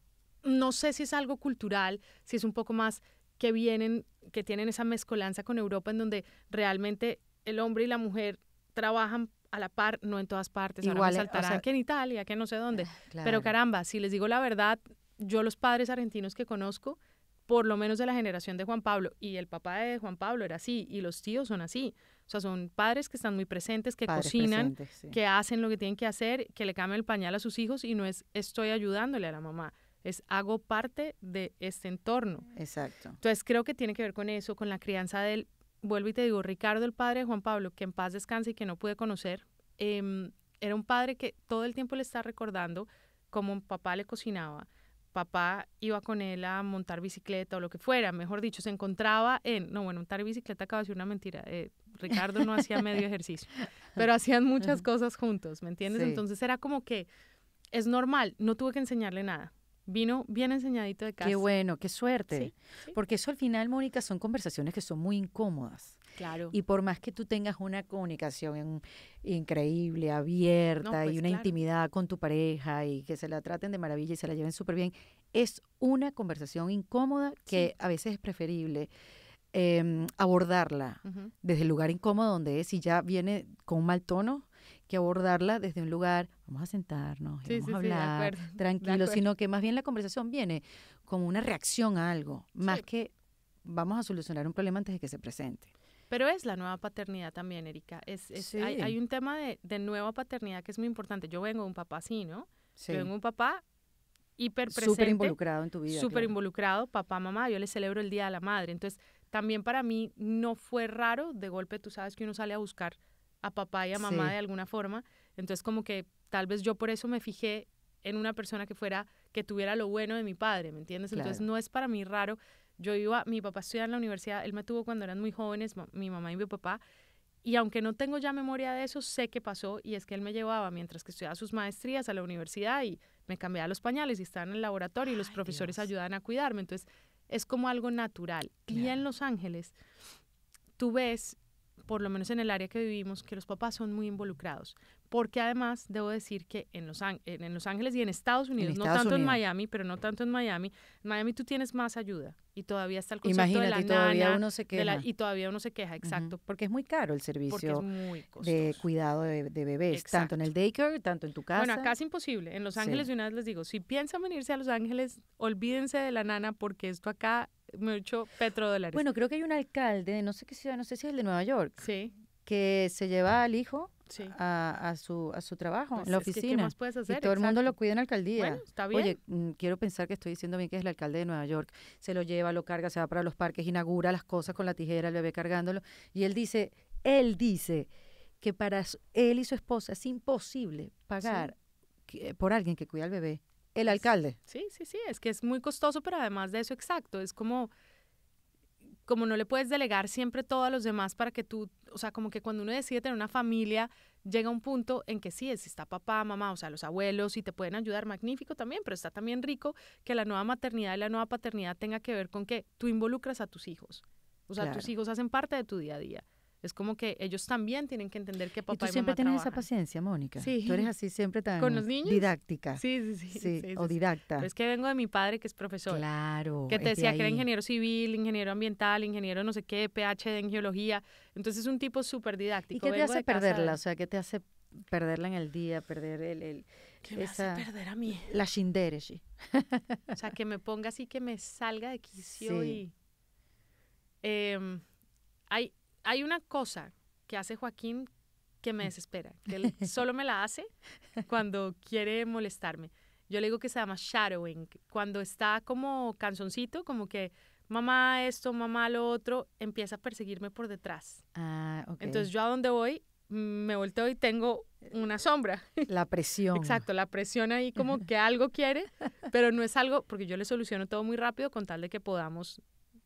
no sé si es algo cultural, si es un poco más que vienen, que tienen esa mezcolanza con Europa en donde realmente el hombre y la mujer trabajan a la par, no en todas partes. Ahora Igual, me eh, o sea- que en Italia, que no sé dónde. Pero Claro. caramba, si les digo la verdad, yo los padres argentinos que conozco, por lo menos de la generación de Juan Pablo, y el papá de Juan Pablo era así, y los tíos son así. O sea, son padres que están muy presentes, que Padres cocinan, presentes, sí. que hacen lo que tienen que hacer, que le cambian el pañal a sus hijos y no es estoy ayudándole a la mamá, es hago parte de este entorno. Exacto. Entonces creo que tiene que ver con eso, con la crianza del, vuelvo y te digo, Ricardo, el padre de Juan Pablo, que en paz descanse y que no pude conocer, em, era un padre que todo el tiempo le está recordando cómo papá le cocinaba, papá iba con él a montar bicicleta o lo que fuera, mejor dicho, se encontraba en, no, bueno, montar bicicleta acaba de ser una mentira, eh, Ricardo no hacía medio ejercicio, pero hacían muchas cosas juntos, ¿me entiendes? Sí. Entonces era como que es normal, no tuve que enseñarle nada, vino bien enseñadito de casa. Qué bueno, qué suerte. Sí, sí. Porque eso al final, Mónica, son conversaciones que son muy incómodas. Claro. Y por más que tú tengas una comunicación en- increíble, abierta pues, y una claro. intimidad con tu pareja y que se la traten de maravilla y se la lleven súper bien, es una conversación incómoda que a veces es preferible em, abordarla desde el lugar incómodo donde es y ya viene con un mal tono que abordarla desde un lugar, vamos a sentarnos, Sí, vamos sí, a sí, hablar de tranquilo, sino que más bien la conversación viene como una reacción a algo, más Sí. que vamos a solucionar un problema antes de que se presente. Pero es la nueva paternidad también, Erika. Es, es hay, hay, un tema de, de, nueva paternidad que es muy importante. Yo vengo de un papá así, ¿no? Yo vengo de un papá hiper presente. Súper involucrado en tu vida. Súper involucrado, papá, mamá. Yo le celebro el Día de la Madre. Entonces, también para mí no fue raro. De golpe, tú sabes que uno sale a buscar a papá y a mamá de alguna forma. Entonces, como que tal vez yo por eso me fijé en una persona que fuera, que tuviera lo bueno de mi padre, ¿me entiendes? Entonces, no es para mí raro yo iba, mi papá estudiaba en la universidad, él me tuvo cuando eran muy jóvenes, mi mamá y mi papá, y aunque no tengo ya memoria de eso, sé que pasó y es que él me llevaba mientras que estudiaba sus maestrías a la universidad y me cambiaba los pañales y estaba en el laboratorio y los profesores ayudaban a cuidarme. Entonces, es como algo natural. Y en Los Ángeles, tú ves, por lo menos en el área que vivimos, que los papás son muy involucrados porque además debo decir que en Los, en Los Ángeles y en Estados Unidos, no tanto en Miami, pero no tanto en Miami, en Miami tú tienes más ayuda y todavía está el concepto de la y todavía uno se queja. y todavía uno se queja, exacto. Porque es muy caro el servicio de cuidado de, bebés, tanto en el daycare, tanto en tu casa. Bueno, acá es imposible. En Los Ángeles, de una vez les digo, si piensan venirse a Los Ángeles, olvídense de la nana porque esto acá me hecho petrodólares. Bueno, creo que hay un alcalde, no sé qué ciudad, no sé si es el de Nueva York, sí. que se lleva al hijo a, su, a su trabajo, en pues la oficina. ¿qué puedes hacer? Y todo el mundo lo cuida en la alcaldía. Bueno, está bien. Oye, mm, quiero pensar que estoy diciendo bien que es el alcalde de Nueva York. Se lo lleva, lo carga, se va para los parques, inaugura las cosas con la tijera, el bebé cargándolo. Y él dice, él dice que para él y su esposa es imposible pagar por alguien que cuida al bebé. El alcalde. Sí, sí, sí, es que es muy costoso, pero además de eso, exacto, es como como no le puedes delegar siempre todo a los demás para que tú, o sea, como que cuando uno decide tener una familia, llega un punto en que sí, está papá, mamá, o sea, los abuelos y te pueden ayudar, magnífico también, pero está también rico que la nueva maternidad y la nueva paternidad tenga que ver con que tú involucras a tus hijos. O sea, tus hijos hacen parte de tu día a día. Es como que ellos también tienen que entender que papá y, tú siempre tienes esa paciencia, Mónica. Sí. Tú eres así siempre tan ¿Con los niños? didáctica. Sí, sí, sí. sí, o didacta. es que vengo de mi padre que es profesor. Claro. Que te decía que era ingeniero civil, ingeniero ambiental, ingeniero no sé qué, PhD en geología. Entonces es un tipo súper didáctico. ¿Y qué te hace perderla? O sea, ¿qué te hace perderla en el día, perder el... el ¿Qué me hace perder a mí? La shindereshi. o sea, que me ponga así, que me salga de quicio y... Em, hay, hay una cosa que hace Joaquín que me desespera, que él solo me la hace cuando quiere molestarme. Yo le digo que se llama shadowing, cuando está como canzoncito, como que mamá esto, mamá lo otro, empieza a perseguirme por detrás. Ah, Entonces yo a donde voy me volteo y tengo una sombra. La presión. Exacto, la presión ahí como que algo quiere, pero no es algo, porque yo le soluciono todo muy rápido con tal de que podamos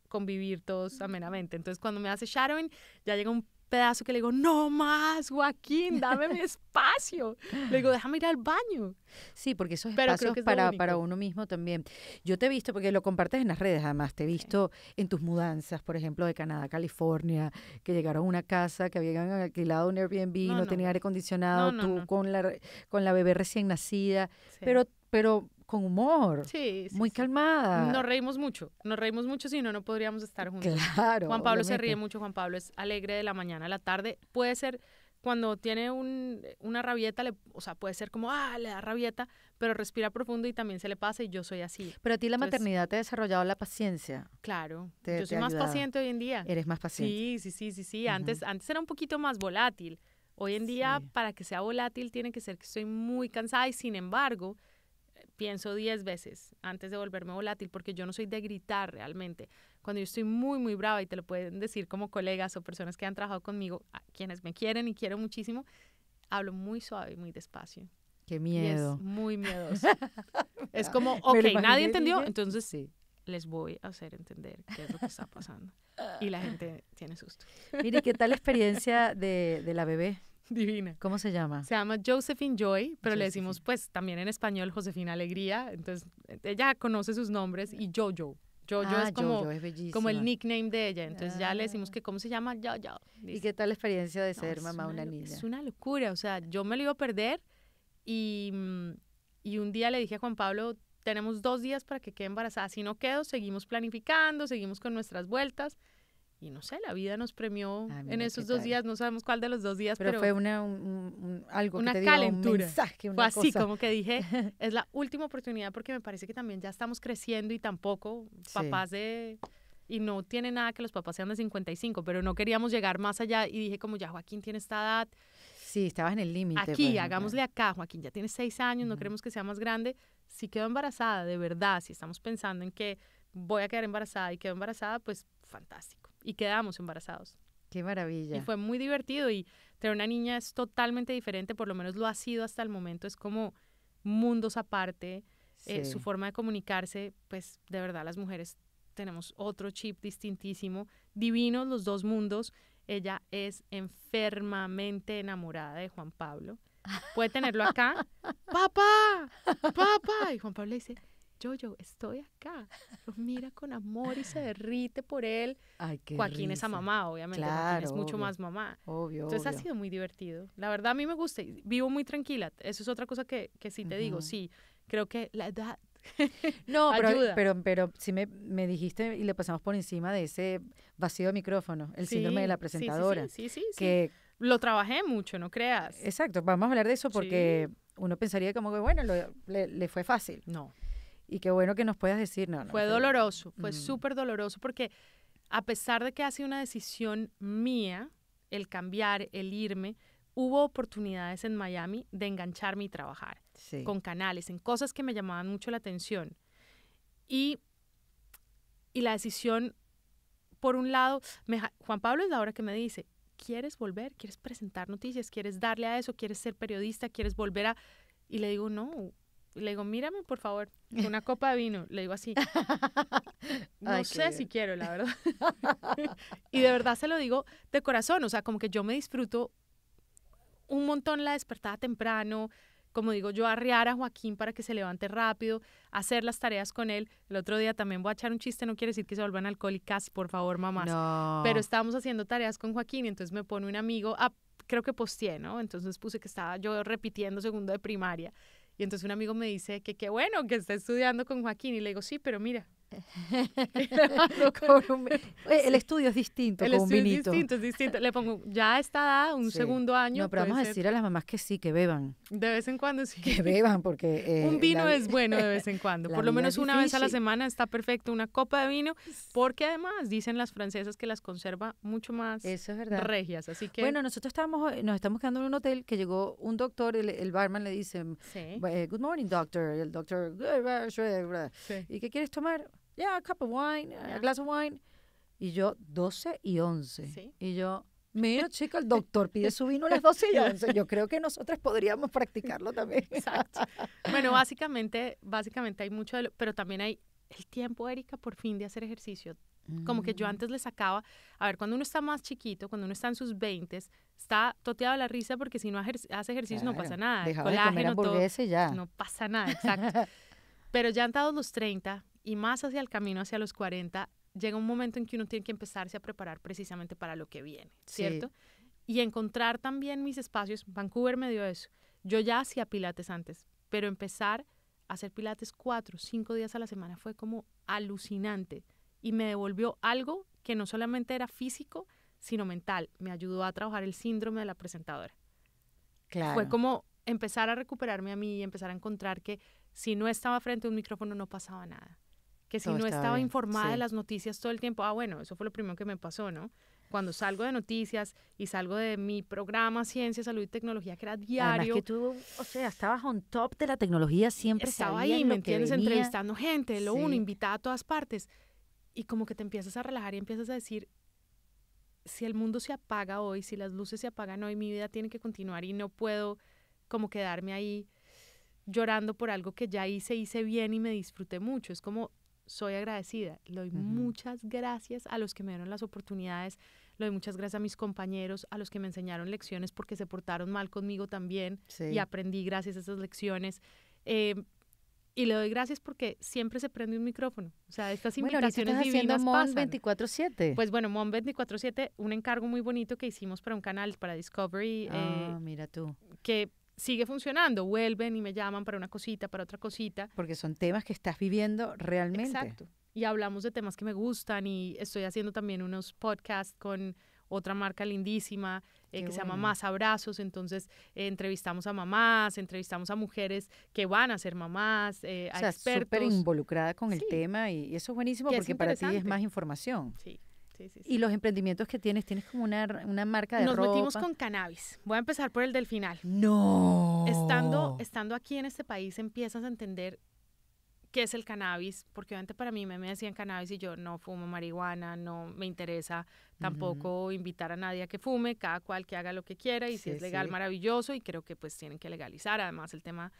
convivir todos amenamente. Entonces cuando me hace shadowing, ya llega un pedazo que le digo, no más, Joaquín, dame mi espacio. Le digo, déjame ir al baño. Sí, porque esos espacios para, para uno mismo también. Yo te he visto, porque lo compartes en las redes además, te he visto en tus mudanzas, por ejemplo, de Canadá a California, que llegaron a una casa, que habían alquilado un Airbnb, no, tenía aire acondicionado, tú con la con la bebé recién nacida, pero pero con humor. Sí, Muy calmada. Nos reímos mucho, nos reímos mucho, si no, no podríamos estar juntos. Claro. Juan Pablo se ríe mucho, Juan Pablo es alegre de la mañana a la tarde. Puede ser cuando tiene un, una rabieta, le, o sea, puede ser como, ah, le da rabieta, pero respira profundo y también se le pasa y yo soy así. Pero a ti la maternidad te ha desarrollado la paciencia. Claro, yo soy más paciente hoy en día. Eres más paciente. Sí, sí, sí, sí, sí. antes, antes era un poquito más volátil. Hoy en día, para que sea volátil, tiene que ser que estoy muy cansada y sin embargo, pienso diez veces antes de volverme volátil porque yo no soy de gritar realmente. Cuando yo estoy muy, muy brava y te lo pueden decir como colegas o personas que han trabajado conmigo, quienes me quieren y quiero muchísimo, hablo muy suave y muy despacio. Qué miedo. es muy miedoso. es como, ok, nadie entendió, entonces sí. les voy a hacer entender qué es lo que está pasando. Y la gente tiene susto. Mire, ¿qué tal la experiencia de, de la bebé? Divina. ¿Cómo se llama? Se llama Josephine Joy, pero le decimos pues también en español Josefina Alegría. Entonces ella conoce sus nombres y Jojo. Jojo ah, es como, como el nickname de ella. Entonces ya le decimos ah. que cómo se llama Jojo. ¿Y qué tal la experiencia de ser mamá de una, niña? Es una locura. O sea, yo me lo iba a perder y, y un día le dije a Juan Pablo, tenemos dos días para que quede embarazada. Si no quedo, seguimos planificando, seguimos con nuestras vueltas. Y no sé, la vida nos premió ah, en esos dos días, no sabemos cuál de los dos días, pero, pero fue una, un, algo una que te calentura. un mensaje, fue así, como que dije, es la última oportunidad porque me parece que también ya estamos creciendo y tampoco papás de y no tiene nada que los papás sean de 55, pero no queríamos llegar más allá y dije como ya Joaquín tiene esta edad. Sí, estabas en el límite. Aquí, pues, hagámosle acá, Joaquín ya tiene seis años, no queremos que sea más grande. Si quedo embarazada, de verdad, si estamos pensando en que voy a quedar embarazada y quedo embarazada, pues fantástico. Y quedamos embarazados. Qué maravilla. Y fue muy divertido y tener una niña es totalmente diferente, por lo menos lo ha sido hasta el momento, es como mundos aparte, eh, su forma de comunicarse, pues de verdad las mujeres tenemos otro chip distintísimo, divinos los dos mundos, ella es enfermamente enamorada de Juan Pablo. Puede tenerlo acá, papá, papá, y Juan Pablo le dice, yo, yo, estoy acá. Lo mira con amor y se derrite por él. Ay, qué Joaquín es a mamá, obviamente. Joaquín es mucho más mamá. Obvio. Entonces ha sido muy divertido. La verdad a mí me gusta. Vivo muy tranquila. Eso es otra cosa que, que sí te digo. Sí, creo que la edad no, pero, pero, pero sí me, me, dijiste y le pasamos por encima de ese vacío de micrófono, el síndrome de la presentadora. Sí, sí, sí. que Lo trabajé mucho, no creas. Exacto, vamos a hablar de eso porque uno pensaría como que, bueno, le, le fue fácil. No. Y qué bueno que nos puedas decir, no, Fue doloroso, fue súper doloroso porque a pesar de que ha sido una decisión mía, el cambiar, el irme, hubo oportunidades en Miami de engancharme y trabajar con canales, en cosas que me llamaban mucho la atención. Y, y la decisión, por un lado, Juan Pablo es la hora que me dice, ¿quieres volver? ¿Quieres presentar noticias? ¿Quieres darle a eso? ¿Quieres ser periodista? ¿Quieres volver a...? Y le digo, no, le digo, mírame, por favor, una copa de vino. Le digo así. No sé si quiero, la verdad. y de verdad se lo digo de corazón. O sea, como que yo me disfruto un montón la despertada temprano. Como digo, yo arrear a Joaquín para que se levante rápido, hacer las tareas con él. El otro día también voy a echar un chiste, no quiere decir que se vuelvan alcohólicas, por favor, mamás. Pero estábamos haciendo tareas con Joaquín y entonces me pone un amigo, ah, creo que posteé, ¿no? Entonces puse que estaba yo repitiendo segundo de primaria y entonces un amigo me dice que qué bueno que está estudiando con Joaquín. Y le digo, sí, pero mira, el estudio es distinto, el estudio es distinto, es distinto. Le pongo, ya está un segundo año. No, pero vamos a decir a las mamás que sí, que beban. De vez en cuando sí. Que beban, porque... un eh, vino es bueno de vez en cuando. Por lo menos una vez a la semana está perfecto una copa de vino, porque además dicen las francesas que las conserva mucho más Eso es verdad. regias. Así que... Bueno, nosotros estábamos, nos estamos quedando en un hotel que llegó un doctor, el, barman le dice, eh, good morning, doctor. El doctor, ¿y qué quieres tomar? Yeah, a cup of wine, a glass of wine. Y yo, 12 y 11. Y yo, mira, chica, el doctor pide su vino a las 12 y 11. Yo creo que nosotros podríamos practicarlo también. Exacto. Bueno, básicamente, básicamente hay mucho, pero también hay el tiempo, Erika, por fin de hacer ejercicio. Como que yo mm. antes le sacaba, a ver, cuando uno está más chiquito, cuando uno está en sus 20, está toteado la risa porque si no hace ejercicio no pasa nada. Dejaba de comer y ya. No pasa nada, exacto. Pero ya han dado los 30, y más hacia el camino, hacia los 40, llega un momento en que uno tiene que empezarse a preparar precisamente para lo que viene, ¿cierto? Y encontrar también mis espacios. Vancouver me dio eso. Yo ya hacía pilates antes, pero empezar a hacer pilates cuatro, cinco días a la semana fue como alucinante y me devolvió algo que no solamente era físico, sino mental. Me ayudó a trabajar el síndrome de la presentadora. Claro. Fue como empezar a recuperarme a mí y empezar a encontrar que si no estaba frente a un micrófono no pasaba nada que si no estaba informada de las noticias todo el tiempo, ah, bueno, eso fue lo primero que me pasó, ¿no? Cuando salgo de noticias y salgo de mi programa Ciencia, Salud y Tecnología, que era diario. Además que tú, o sea, estabas on top de la tecnología, siempre Estaba ahí, ¿me entiendes? Entrevistando gente, lo uno, invitada a todas partes. Y como que te empiezas a relajar y empiezas a decir, si el mundo se apaga hoy, si las luces se apagan hoy, mi vida tiene que continuar y no puedo como quedarme ahí llorando por algo que ya hice, hice bien y me disfruté mucho. Es como soy agradecida. Le doy muchas gracias a los que me dieron las oportunidades. Le doy muchas gracias a mis compañeros, a los que me enseñaron lecciones porque se portaron mal conmigo también y aprendí gracias a esas lecciones. Eh, y le doy gracias porque siempre se prende un micrófono. O sea, estas invitaciones bueno, divinas Mon 24/7. Pues bueno, Mon 24/7, un encargo muy bonito que hicimos para un canal para Discovery. Ah, eh, mira tú. Que sigue funcionando, vuelven y me llaman para una cosita, para otra cosita. Porque son temas que estás viviendo realmente. Exacto. Y hablamos de temas que me gustan y estoy haciendo también unos podcasts con otra marca lindísima. eh, que se llama Más Abrazos. Entonces, eh, entrevistamos a mamás, entrevistamos a mujeres que van a ser mamás, eh, a o sea, expertos. súper involucrada con el tema y, eso es buenísimo porque para ti es más información. Sí. Sí, sí, Y los emprendimientos que tienes, tienes como una, una marca de Nos ropa. metimos con cannabis. Voy a empezar por el del final. No. Estando, estando aquí en este país empiezas a entender qué es el cannabis, porque obviamente para mí me, me decían cannabis y yo no fumo marihuana, no me interesa tampoco invitar a nadie a que fume, cada cual que haga lo que quiera y si es legal, maravilloso y creo que pues tienen que legalizar, además el tema,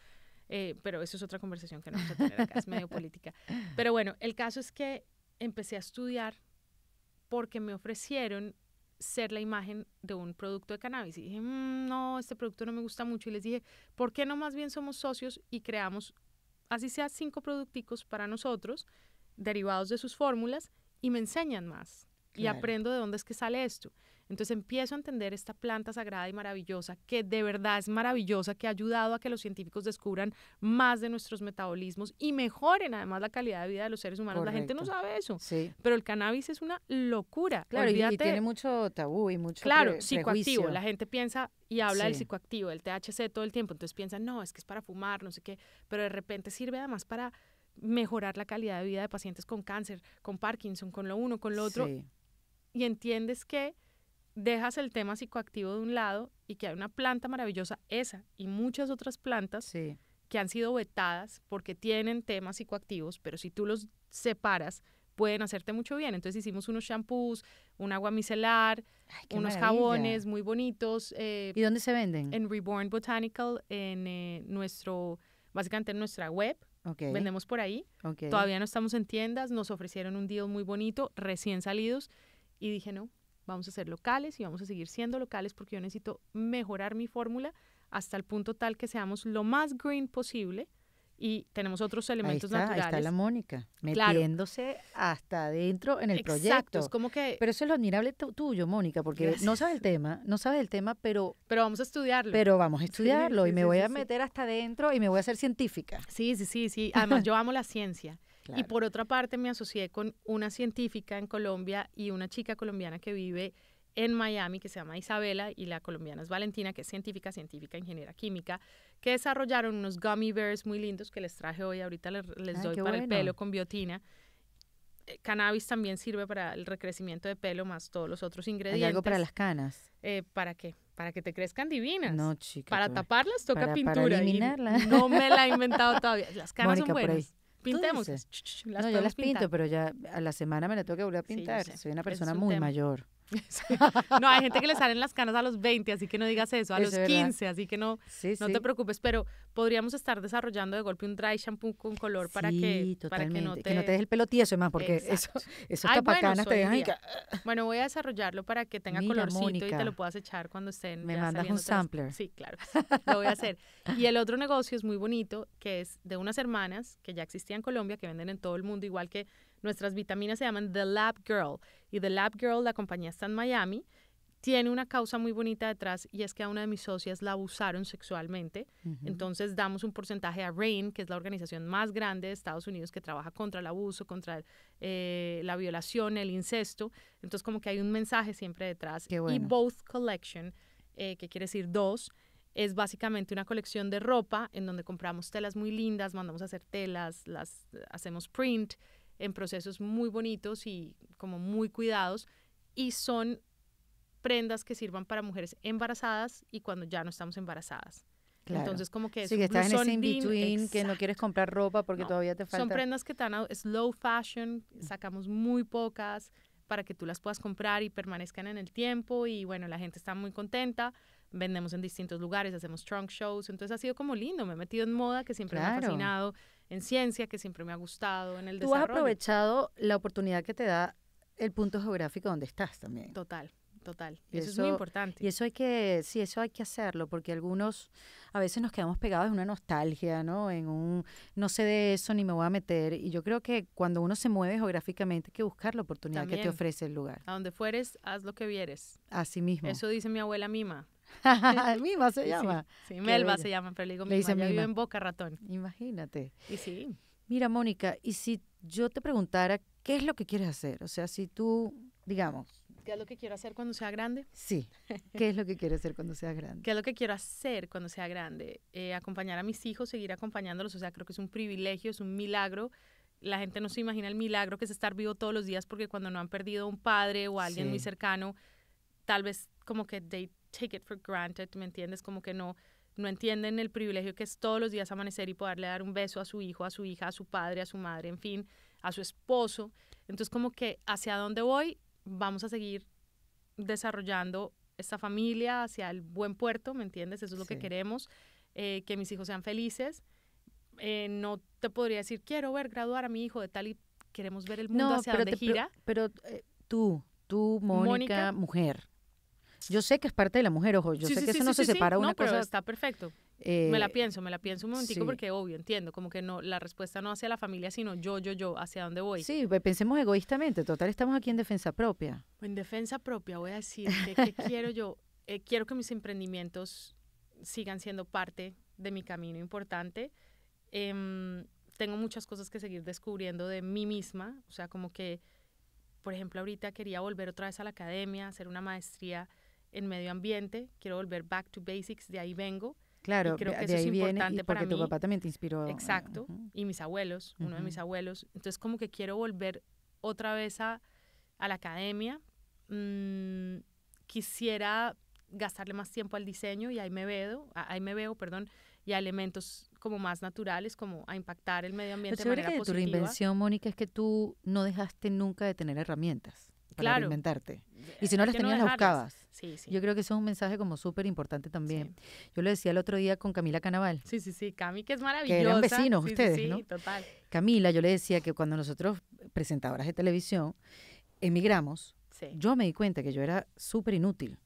eh, pero eso es otra conversación que no vamos a tener acá, es medio política. Pero bueno, el caso es que empecé a estudiar porque me ofrecieron ser la imagen de un producto de cannabis. Y dije, mm, no, este producto no me gusta mucho. Y les dije, ¿por qué no más bien somos socios y creamos, así sea, cinco producticos para nosotros, derivados de sus fórmulas, y me enseñan más? Y aprendo de dónde es que sale esto. Entonces empiezo a entender esta planta sagrada y maravillosa, que de verdad es maravillosa, que ha ayudado a que los científicos descubran más de nuestros metabolismos y mejoren además la calidad de vida de los seres humanos. La gente no sabe eso, sí. pero el cannabis es una locura. Claro, y, tiene mucho tabú y mucho Claro, psicoactivo. La gente piensa y habla del psicoactivo, del THC todo el tiempo, entonces piensan, no, es que es para fumar, no sé qué, pero de repente sirve además para mejorar la calidad de vida de pacientes con cáncer, con Parkinson, con lo uno, con lo otro. Y entiendes que dejas el tema psicoactivo de un lado y que hay una planta maravillosa, esa y muchas otras plantas que han sido vetadas porque tienen temas psicoactivos, pero si tú los separas, pueden hacerte mucho bien. Entonces hicimos unos shampoos, un agua micelar, unos jabones muy bonitos. Eh, ¿Y dónde se venden? En Reborn Botanical, en eh, nuestro, básicamente en nuestra web. Vendemos por ahí. Todavía no estamos en tiendas, nos ofrecieron un deal muy bonito, recién salidos, y dije, no, vamos a ser locales y vamos a seguir siendo locales porque yo necesito mejorar mi fórmula hasta el punto tal que seamos lo más green posible y tenemos otros elementos ahí está, naturales. Ahí está la Mónica, metiéndose hasta adentro en el Exacto, proyecto. Es como que... Pero eso es lo admirable tuyo, Mónica, porque no sabes el tema, no sabes el tema, pero... Pero vamos a estudiarlo. Pero vamos a estudiarlo y me voy a meter hasta adentro y me voy a hacer científica. Sí, sí, sí, sí. Además, yo amo la ciencia. Y por otra parte, me asocié con una científica en Colombia y una chica colombiana que vive en Miami que se llama Isabela y la colombiana es Valentina, que es científica, científica, ingeniera química, que desarrollaron unos gummy bears muy lindos que les traje hoy, ahorita les, doy para el pelo con biotina. Eh, cannabis también sirve para el recrecimiento de pelo más todos los otros ingredientes. ¿Hay algo para las canas? Eh, ¿Para qué? Para que te crezcan divinas. No, chica. Para taparlas toca pintura. Para eliminarlas. No me la he inventado todavía. Las canas son buenas. Pintemos. Las no, yo las pinto, pero ya a la semana me la tengo que volver a pintar. Soy una persona muy mayor. no, hay gente que le salen las canas a los 20, así que no digas eso, a los 15, así que no, no te preocupes, pero podríamos estar desarrollando de golpe un dry shampoo con color para que, para que no te... Que no te deje el pelo tieso, más, porque eso, esos tapacanas te dejan... Bueno, voy a desarrollarlo para que tenga colorcito y te lo puedas echar cuando estén Me mandas un sampler. Sí, claro, lo voy a hacer. Y el otro negocio es muy bonito, que es de unas hermanas que ya existían en Colombia, que venden en todo el mundo, igual que Nuestras vitaminas se llaman The Lab Girl y The Lab Girl, la compañía está en Miami, tiene una causa muy bonita detrás y es que a una de mis socias la abusaron sexualmente. Entonces damos un porcentaje a RAIN, que es la organización más grande de Estados Unidos que trabaja contra el abuso, contra eh, la violación, el incesto. Entonces como que hay un mensaje siempre detrás. Y Both Collection, eh, que quiere decir dos, es básicamente una colección de ropa en donde compramos telas muy lindas, mandamos a hacer telas, las hacemos print en procesos muy bonitos y como muy cuidados y son prendas que sirvan para mujeres embarazadas y cuando ya no estamos embarazadas. Entonces, como que es sí, que estás en ese in-between, que no quieres comprar ropa porque todavía te falta. Son prendas que están slow fashion, sacamos muy pocas para que tú las puedas comprar y permanezcan en el tiempo y bueno, la gente está muy contenta vendemos en distintos lugares, hacemos trunk shows, entonces ha sido como lindo, me he metido en moda que siempre me ha fascinado, en ciencia que siempre me ha gustado, en el Tú has aprovechado la oportunidad que te da el punto geográfico donde estás también. Total, total. eso, es muy importante. Y eso hay que, sí, eso hay que hacerlo, porque algunos a veces nos quedamos pegados en una nostalgia, ¿no? En un no sé de eso ni me voy a meter. Y yo creo que cuando uno se mueve geográficamente hay que buscar la oportunidad que te ofrece el lugar. A donde fueres, haz lo que vieres. Así mismo. Eso dice mi abuela Mima. Mima se llama. Sí, Melba se llama, pero le digo Mima, Mima. vive en Boca Ratón. Imagínate. Y sí. Mira, Mónica, y si yo te preguntara, ¿qué es lo que quieres hacer? O sea, si tú, digamos, ¿Qué es lo que quiero hacer cuando sea grande? Sí. ¿Qué es lo que quieres hacer cuando seas grande? ¿Qué es lo que quiero hacer cuando sea grande? Eh, acompañar a mis hijos, seguir acompañándolos. O sea, creo que es un privilegio, es un milagro. La gente no se imagina el milagro que es estar vivo todos los días porque cuando no han perdido un padre o alguien muy cercano, tal vez como que they take it for granted, ¿me entiendes? Como que no, no entienden el privilegio que es todos los días amanecer y poderle dar un beso a su hijo, a su hija, a su padre, a su madre, en fin, a su esposo. Entonces, como que hacia dónde voy, vamos a seguir desarrollando esta familia hacia el buen puerto, ¿me entiendes? Eso es lo que queremos, eh, que mis hijos sean felices. Eh, no te podría decir, quiero ver graduar a mi hijo de tal y queremos ver el mundo hacia donde gira. Pero, eh, tú, tú, Mónica, mujer. Yo sé que es parte de la mujer, ojo, yo sé que eso no se separa una cosa. Pero está perfecto. me la pienso, me la pienso un momentico porque obvio, entiendo, como que no, la respuesta no hacia la familia, sino yo, yo, yo, hacia dónde voy. Sí, pensemos egoístamente, total estamos aquí en defensa propia. En defensa propia voy a decir que, ¿qué quiero yo? Eh, quiero que mis emprendimientos sigan siendo parte de mi camino importante. Em, tengo muchas cosas que seguir descubriendo de mí misma, o sea, como que, por ejemplo, ahorita quería volver otra vez a la academia, hacer una maestría en medio ambiente, quiero volver back to basics, de ahí vengo. Claro, creo que de eso ahí es importante porque tu papá también te inspiró. Exacto, y mis abuelos, uno de mis abuelos. Entonces, como que quiero volver otra vez a, a la academia. Mm, quisiera gastarle más tiempo al diseño y ahí me veo, ahí me veo, perdón, y a elementos como más naturales, como a impactar el medio ambiente de manera que positiva. Tu reinvención, Mónica, es que tú no dejaste nunca de tener herramientas para claro. reinventarte. Y si no las tenías, las buscabas. Sí, sí. Yo creo que eso es un mensaje como súper importante también. Yo lo decía el otro día con Camila Canaval. Sí, sí, sí. Cami, que es maravillosa. Que eran vecinos ustedes, sí, ¿no? total. Camila, yo le decía que cuando nosotros, presentadoras de televisión, emigramos, yo me di cuenta que yo era súper inútil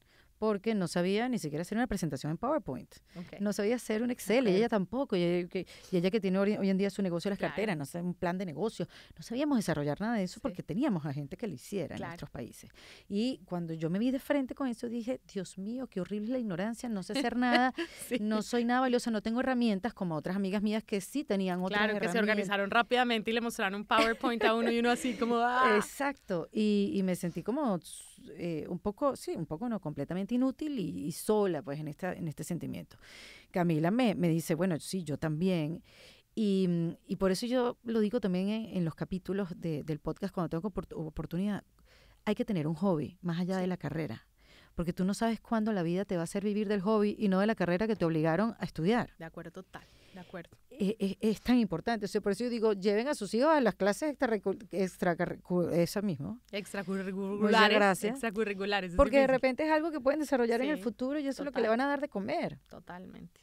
porque no sabía ni siquiera hacer una presentación en PowerPoint. No sabía hacer un Excel, y ella tampoco. Y ella, que, tiene hoy, en día su negocio de las carteras, no sabe un plan de negocio. No sabíamos desarrollar nada de eso porque teníamos a gente que lo hiciera en nuestros países. Y cuando yo me vi de frente con eso, dije, Dios mío, qué horrible la ignorancia, no sé hacer nada, no soy nada valiosa, no tengo herramientas como otras amigas mías que sí tenían otras claro, que se organizaron rápidamente y le mostraron un PowerPoint a uno y uno así como, ¡ah! Exacto. Y, y me sentí como eh, un poco, sí, un poco no, completamente inútil y, sola pues en, esta, en este sentimiento. Camila me, me dice, bueno, sí, yo también. Y, y, por eso yo lo digo también en, los capítulos de, del podcast cuando tengo oportunidad. Hay que tener un hobby más allá de la carrera, porque tú no sabes cuándo la vida te va a hacer vivir del hobby y no de la carrera que te obligaron a estudiar. De acuerdo, total. De acuerdo. Es, es, tan importante. O por eso yo digo, lleven a sus hijos a las clases extra, extra esa mismo. Extracurriculares. gracias. Extracurriculares. Porque de repente es algo que pueden desarrollar en el futuro y eso es lo que le van a dar de comer. Totalmente.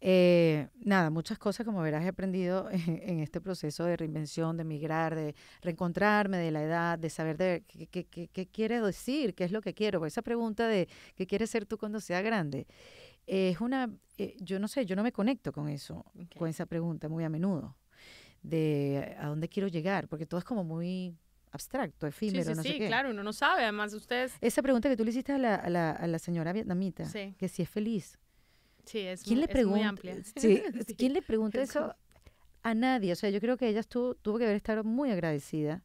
Eh, nada, muchas cosas, como verás, he aprendido en, este proceso de reinvención, de migrar, de reencontrarme de la edad, de saber de qué, qué, qué, quiere decir, qué es lo que quiero. Esa pregunta de qué quieres ser tú cuando sea grande es una, eh, yo no sé, yo no me conecto con eso, con esa pregunta muy a menudo, de a dónde quiero llegar, porque todo es como muy abstracto, efímero, sí, sí, no sí, sé qué. claro, uno no sabe, además ustedes... Esa pregunta que tú le hiciste a la, a la, a la señora vietnamita, que si es feliz. Sí, es, ¿Quién muy, le pregunta, muy amplia. Sí, ¿Quién le pregunta eso a nadie? O sea, yo creo que ella estuvo, tuvo que haber estado muy agradecida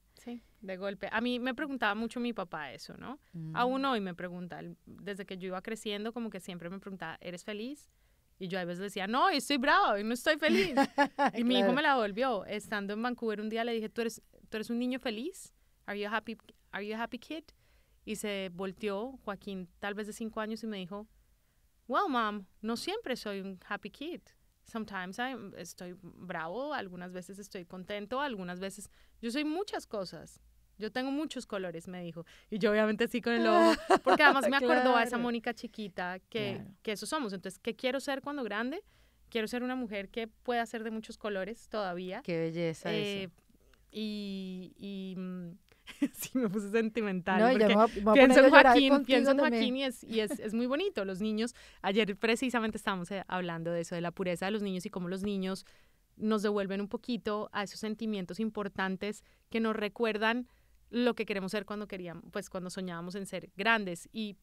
de golpe. A mí me preguntaba mucho mi papá eso, ¿no? Mm. Aún hoy me pregunta, desde que yo iba creciendo, como que siempre me preguntaba, ¿eres feliz? Y yo a veces decía, no, estoy bravo, y no estoy feliz. y mi hijo me la volvió. Estando en Vancouver un día le dije, ¿tú eres, ¿tú eres un niño feliz? Are you, happy, ¿Are you a happy kid? Y se volteó Joaquín, tal vez de cinco años, y me dijo, well, mom, no siempre soy un happy kid. Sometimes I, estoy bravo, algunas veces estoy contento, algunas veces... Yo soy muchas cosas. Yo tengo muchos colores, me dijo. Y yo obviamente sí con el ojo, porque además me acordó a esa Mónica chiquita que, que eso somos. Entonces, ¿qué quiero ser cuando grande? Quiero ser una mujer que pueda ser de muchos colores todavía. Qué belleza eh, eso. Y, y mm, sí me puse sentimental. No, porque pienso en Joaquín, pienso en Joaquín y, es, y es, es, muy bonito. Los niños, ayer precisamente estábamos eh, hablando de eso, de la pureza de los niños y cómo los niños nos devuelven un poquito a esos sentimientos importantes que nos recuerdan lo que queremos ser cuando queríamos, pues cuando soñábamos en ser grandes. Y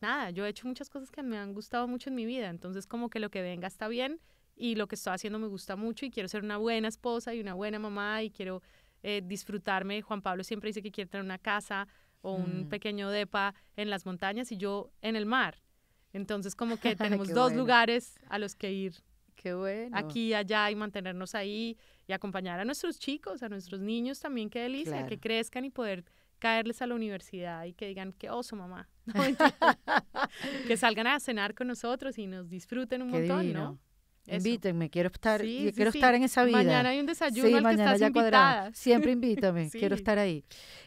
nada, yo he hecho muchas cosas que me han gustado mucho en mi vida, entonces como que lo que venga está bien y lo que estoy haciendo me gusta mucho y quiero ser una buena esposa y una buena mamá y quiero eh, disfrutarme. Juan Pablo siempre dice que quiere tener una casa o un Mm. pequeño depa en las montañas y yo en el mar. Entonces como que tenemos dos bueno. lugares a los que ir Qué bueno. aquí allá y mantenernos ahí y acompañar a nuestros chicos, a nuestros niños también, qué delicia, Claro. que crezcan y poder caerles a la universidad y que digan, qué oso, mamá. No, que salgan a cenar con nosotros y nos disfruten un Qué montón, divino. ¿no? Eso. Invítenme, quiero estar, Sí, y sí, quiero sí. estar en esa vida. Mañana hay un desayuno al que mañana estás ya invitada. Siempre invítame, quiero estar ahí.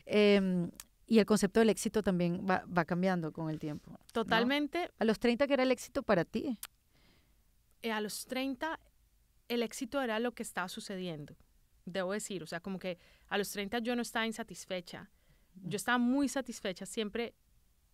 Em, y el concepto del éxito también va, va cambiando con el tiempo. ¿no? Totalmente. A los 30, ¿qué era el éxito para ti? eh, a los 30 el éxito era lo que estaba sucediendo, debo decir. O sea, como que a los 30 yo no estaba insatisfecha. Yo estaba muy satisfecha siempre.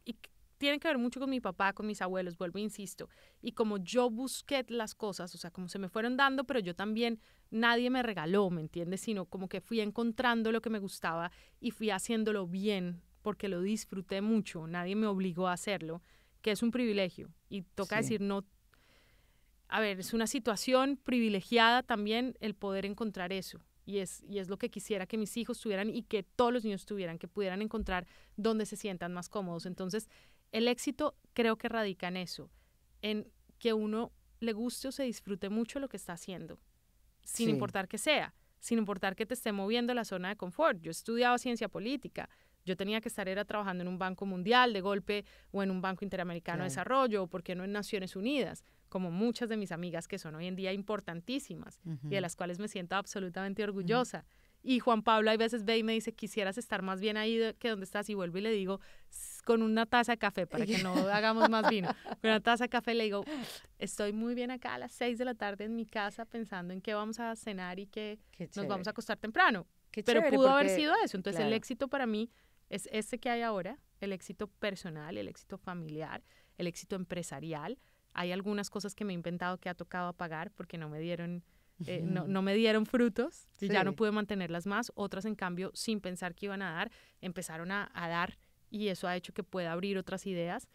Y tiene que ver mucho con mi papá, con mis abuelos, vuelvo e insisto. Y como yo busqué las cosas, o sea, como se me fueron dando, pero yo también, nadie me regaló, ¿me entiendes? Sino como que fui encontrando lo que me gustaba y fui haciéndolo bien porque lo disfruté mucho. Nadie me obligó a hacerlo, que es un privilegio. Y toca Sí. decir, no a ver, es una situación privilegiada también el poder encontrar eso. Y es, y es lo que quisiera que mis hijos tuvieran y que todos los niños tuvieran, que pudieran encontrar donde se sientan más cómodos. Entonces, el éxito creo que radica en eso, en que uno le guste o se disfrute mucho lo que está haciendo, sin Sí. importar que sea, sin importar que te esté moviendo la zona de confort. Yo estudiaba ciencia política, yo tenía que estar era trabajando en un banco mundial de golpe o en un banco interamericano Claro. de desarrollo o por qué no en Naciones Unidas, como muchas de mis amigas que son hoy en día importantísimas y de las cuales me siento absolutamente orgullosa. Y Juan Pablo hay veces ve y me dice, quisieras estar más bien ahí que donde estás y vuelvo y le digo, "S- con una taza de café para que no hagamos más vino. Con una taza de café le digo, estoy muy bien acá a las seis de la tarde en mi casa pensando en qué vamos a cenar y que Qué nos vamos a acostar temprano. Qué Pero chévere, pudo haber porque- sido eso. Entonces el claro. éxito para mí es ese que hay ahora, el éxito personal, el éxito familiar, el éxito empresarial. Hay algunas cosas que me he inventado que ha tocado apagar porque no me dieron, eh, no, no me dieron frutos y ya no pude mantenerlas más. Otras, en cambio, sin pensar que iban a dar, empezaron a, a dar y eso ha hecho que pueda abrir otras ideas.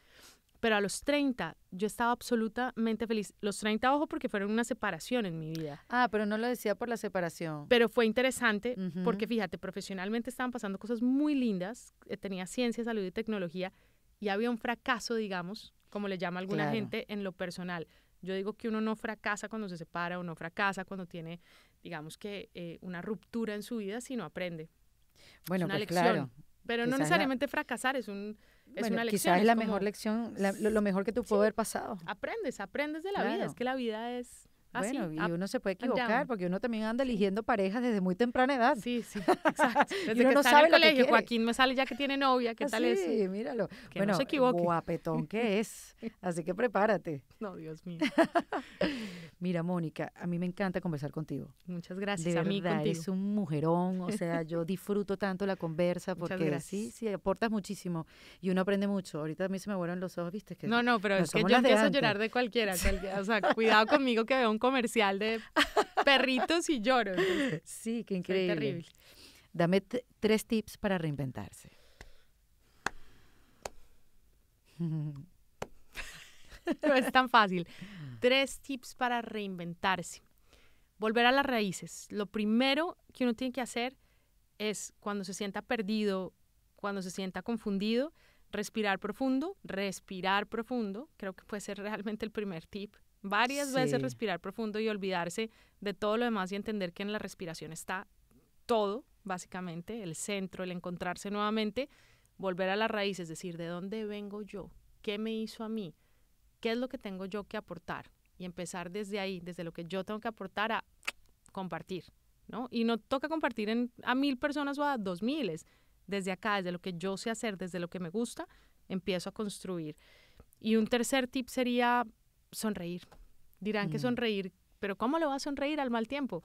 Pero a los 30 yo estaba absolutamente feliz. Los 30, ojo, porque fueron una separación en mi vida. Ah, pero no lo decía por la separación. Pero fue interesante Ujú. porque fíjate, profesionalmente estaban pasando cosas muy lindas. eh, Tenía ciencia, salud y tecnología y había un fracaso, digamos, como le llama alguna Claro. gente, en lo personal. Yo digo que uno no fracasa cuando se separa o no fracasa cuando tiene, digamos que, eh, una ruptura en su vida, sino aprende. bueno, una pues lección. claro. Pero Quizás no la- necesariamente fracasar, es, un, es Bueno, una lección. quizás es la como mejor lección, la- lo, lo mejor que tú pudo haber pasado. Aprendes, aprendes de la vida. Es que la vida es así. Bueno, y up uno se puede equivocar porque uno también anda eligiendo parejas desde muy temprana edad. Sí, sí, exacto. Desde uno que no está sabe en el que colegio, quiere. Joaquín me sale ya que tiene novia, ¿qué Ah, tal sí, eso? míralo. Que no bueno, se equivoque. guapetón que es. Así que prepárate. No, Dios mío. Mira, Mónica, a mí me encanta conversar contigo. Muchas gracias de a mí verdad, contigo. eres un mujerón, o sea, yo disfruto tanto la conversa porque sí, sí, aportas muchísimo y uno aprende mucho. Ahorita a mí se me vuelan los ojos, ¿viste? Que No, no, pero no es que yo empiezo a llorar de cualquiera, cualquiera. O sea, cuidado conmigo que veo un comercial de perritos y lloro. entonces, Sí, qué increíble. terrible. Dame tres tips para reinventarse. No es tan fácil. Tres tips para reinventarse. Volver a las raíces. Lo primero que uno tiene que hacer es cuando se sienta perdido, cuando se sienta confundido, respirar profundo, respirar profundo. Creo que puede ser realmente el primer tip. Varias veces respirar profundo y olvidarse de todo lo demás y entender que en la respiración está todo, básicamente, el centro, el encontrarse nuevamente, volver a las raíces, es decir, ¿de dónde vengo yo? ¿Qué me hizo a mí? ¿Qué es lo que tengo yo que aportar? Y empezar desde ahí, desde lo que yo tengo que aportar a compartir, ¿no? Y no toca compartir en, a mil personas o a dos miles. Desde acá, desde lo que yo sé hacer, desde lo que me gusta, empiezo a construir. Y un tercer tip sería sonreír. Dirán que Mm. sonreír, pero ¿cómo le va a sonreír al mal tiempo?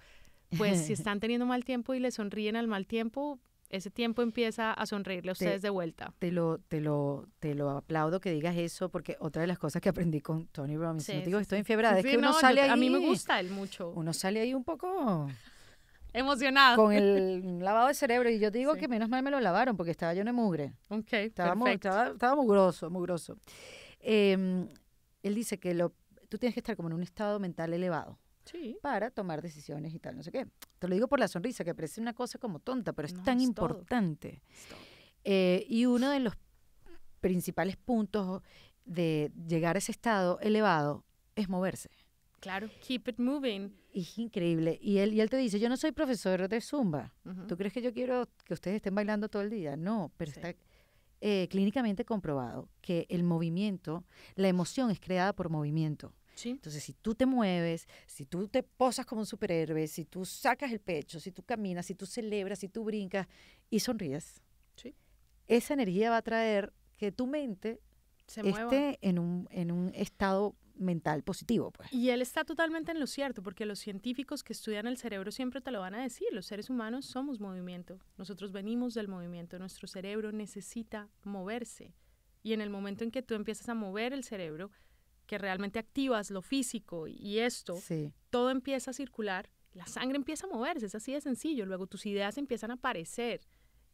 Pues si están teniendo mal tiempo y le sonríen al mal tiempo, ese tiempo empieza a sonreírle a Te- ustedes de vuelta. Te lo, te lo, te lo aplaudo que digas eso porque otra de las cosas que aprendí con Tony Robbins, Sí, no te digo que estoy sí. enfiebrada, es Sí, que uno no, yo- sale ahí, A mí me gusta él mucho. uno sale ahí un poco Emocionado. con el lavado de cerebro y yo te digo Sí. que menos mal me lo lavaron porque estaba lleno de mugre. Ok, Estaba, mu- perfecto. estaba, estaba mugroso, mugroso. Em, él dice que lo, tú tienes que estar como en un estado mental elevado Sí. para tomar decisiones y tal, no sé qué. Te lo digo por la sonrisa, que parece una cosa como tonta, pero es No, tan es importante. Eh, y uno de los principales puntos de llegar a ese estado elevado es moverse. Claro, keep it moving. Es increíble. Y él, y él te dice, yo no soy profesor de Zumba. ¿Tú crees que yo quiero que ustedes estén bailando todo el día? No, pero está eh, clínicamente comprobado que el movimiento, la emoción es creada por movimiento. Entonces, si tú te mueves, si tú te posas como un superhéroe, si tú sacas el pecho, si tú caminas, si tú celebras, si tú brincas y sonríes, esa energía va a traer que tu mente esté en un, en un estado mental positivo. Pues. Y él está totalmente en lo cierto, porque los científicos que estudian el cerebro siempre te lo van a decir, los seres humanos somos movimiento, nosotros venimos del movimiento, nuestro cerebro necesita moverse. Y en el momento en que tú empiezas a mover el cerebro, que realmente activas lo físico y esto, todo empieza a circular, la sangre empieza a moverse, es así de sencillo, luego tus ideas empiezan a aparecer.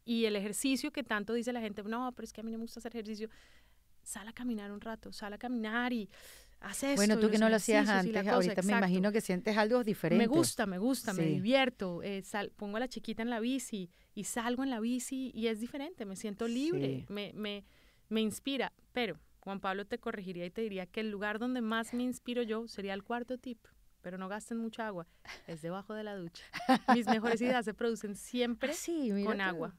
Y el ejercicio que tanto dice la gente, no, pero es que a mí no me gusta hacer ejercicio, sal a caminar un rato, sal a caminar y haz esto. Bueno, tú que no lo hacías antes, ahorita me imagino que sientes algo diferente. Me gusta, me gusta, me divierto, eh, pongo a la chiquita en la bici y salgo en la bici y es diferente, me siento libre, me, me, me inspira, pero Juan Pablo te corregiría y te diría que el lugar donde más me inspiro yo sería el cuarto tip, pero no gasten mucha agua, es debajo de la ducha. Mis mejores ideas se producen siempre ah, con agua.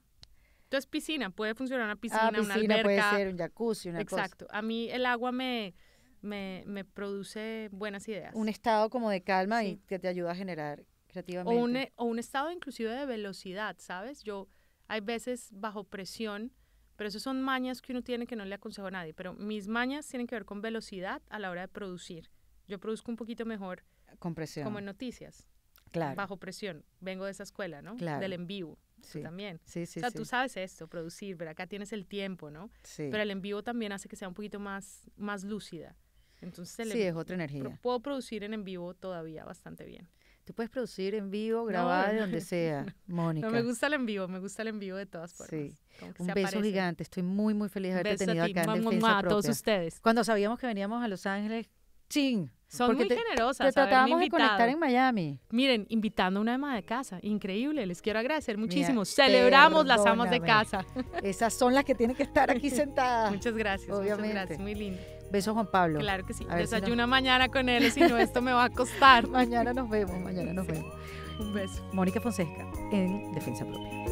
Entonces, piscina, puede funcionar una piscina, ah, piscina una alberca. puede ser un jacuzzi, una Exacto. A mí el agua me, me, me, produce buenas ideas. Un estado como de calma y que te ayuda a generar creativamente. O un, o un estado inclusive de velocidad, ¿sabes? Yo hay veces bajo presión pero eso son mañas que uno tiene que no le aconsejo a nadie. Pero mis mañas tienen que ver con velocidad a la hora de producir. Yo produzco un poquito mejor. Con presión. Como en noticias. Claro. Bajo presión. Vengo de esa escuela, ¿no? Claro. Del en vivo. Sí. también. Sí, sí, o sea, tú sabes esto, producir, pero acá tienes el tiempo, ¿no? Sí. Pero el en vivo también hace que sea un poquito más, más lúcida. Entonces, sí, es otra energía. Puedo producir en en vivo todavía bastante bien. Tú puedes producir en vivo, grabar de donde sea, Mónica. No me gusta el en vivo, me gusta el en vivo de todas formas. Sí. Un beso gigante. Estoy muy, muy feliz de haberte tenido acá en Defensa a todos ustedes. Cuando sabíamos que veníamos a Los Ángeles, ching. Son muy generosas. Te tratábamos de conectar en Miami. Miren, invitando a una ama de casa. Increíble, les quiero agradecer muchísimo. Celebramos las amas de casa. Esas son las que tienen que estar aquí sentadas. muchas gracias. Obviamente. Muchas gracias, muy lindo. Beso Juan Pablo. Claro que sí. Desayuna mañana con él, si no esto me va a costar. mañana nos vemos, mañana nos vemos. Un beso. Mónica Fonseca en Defensa Propia.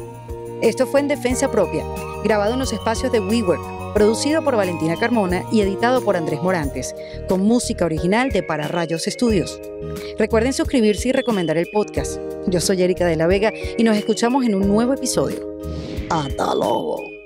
Esto fue en Defensa Propia, grabado en los espacios de WeWork, producido por Valentina Carmona y editado por Andrés Morantes, con música original de Para Rayos Estudios. Recuerden suscribirse y recomendar el podcast. Yo soy Erika de la Vega y nos escuchamos en un nuevo episodio. ¡Hasta luego!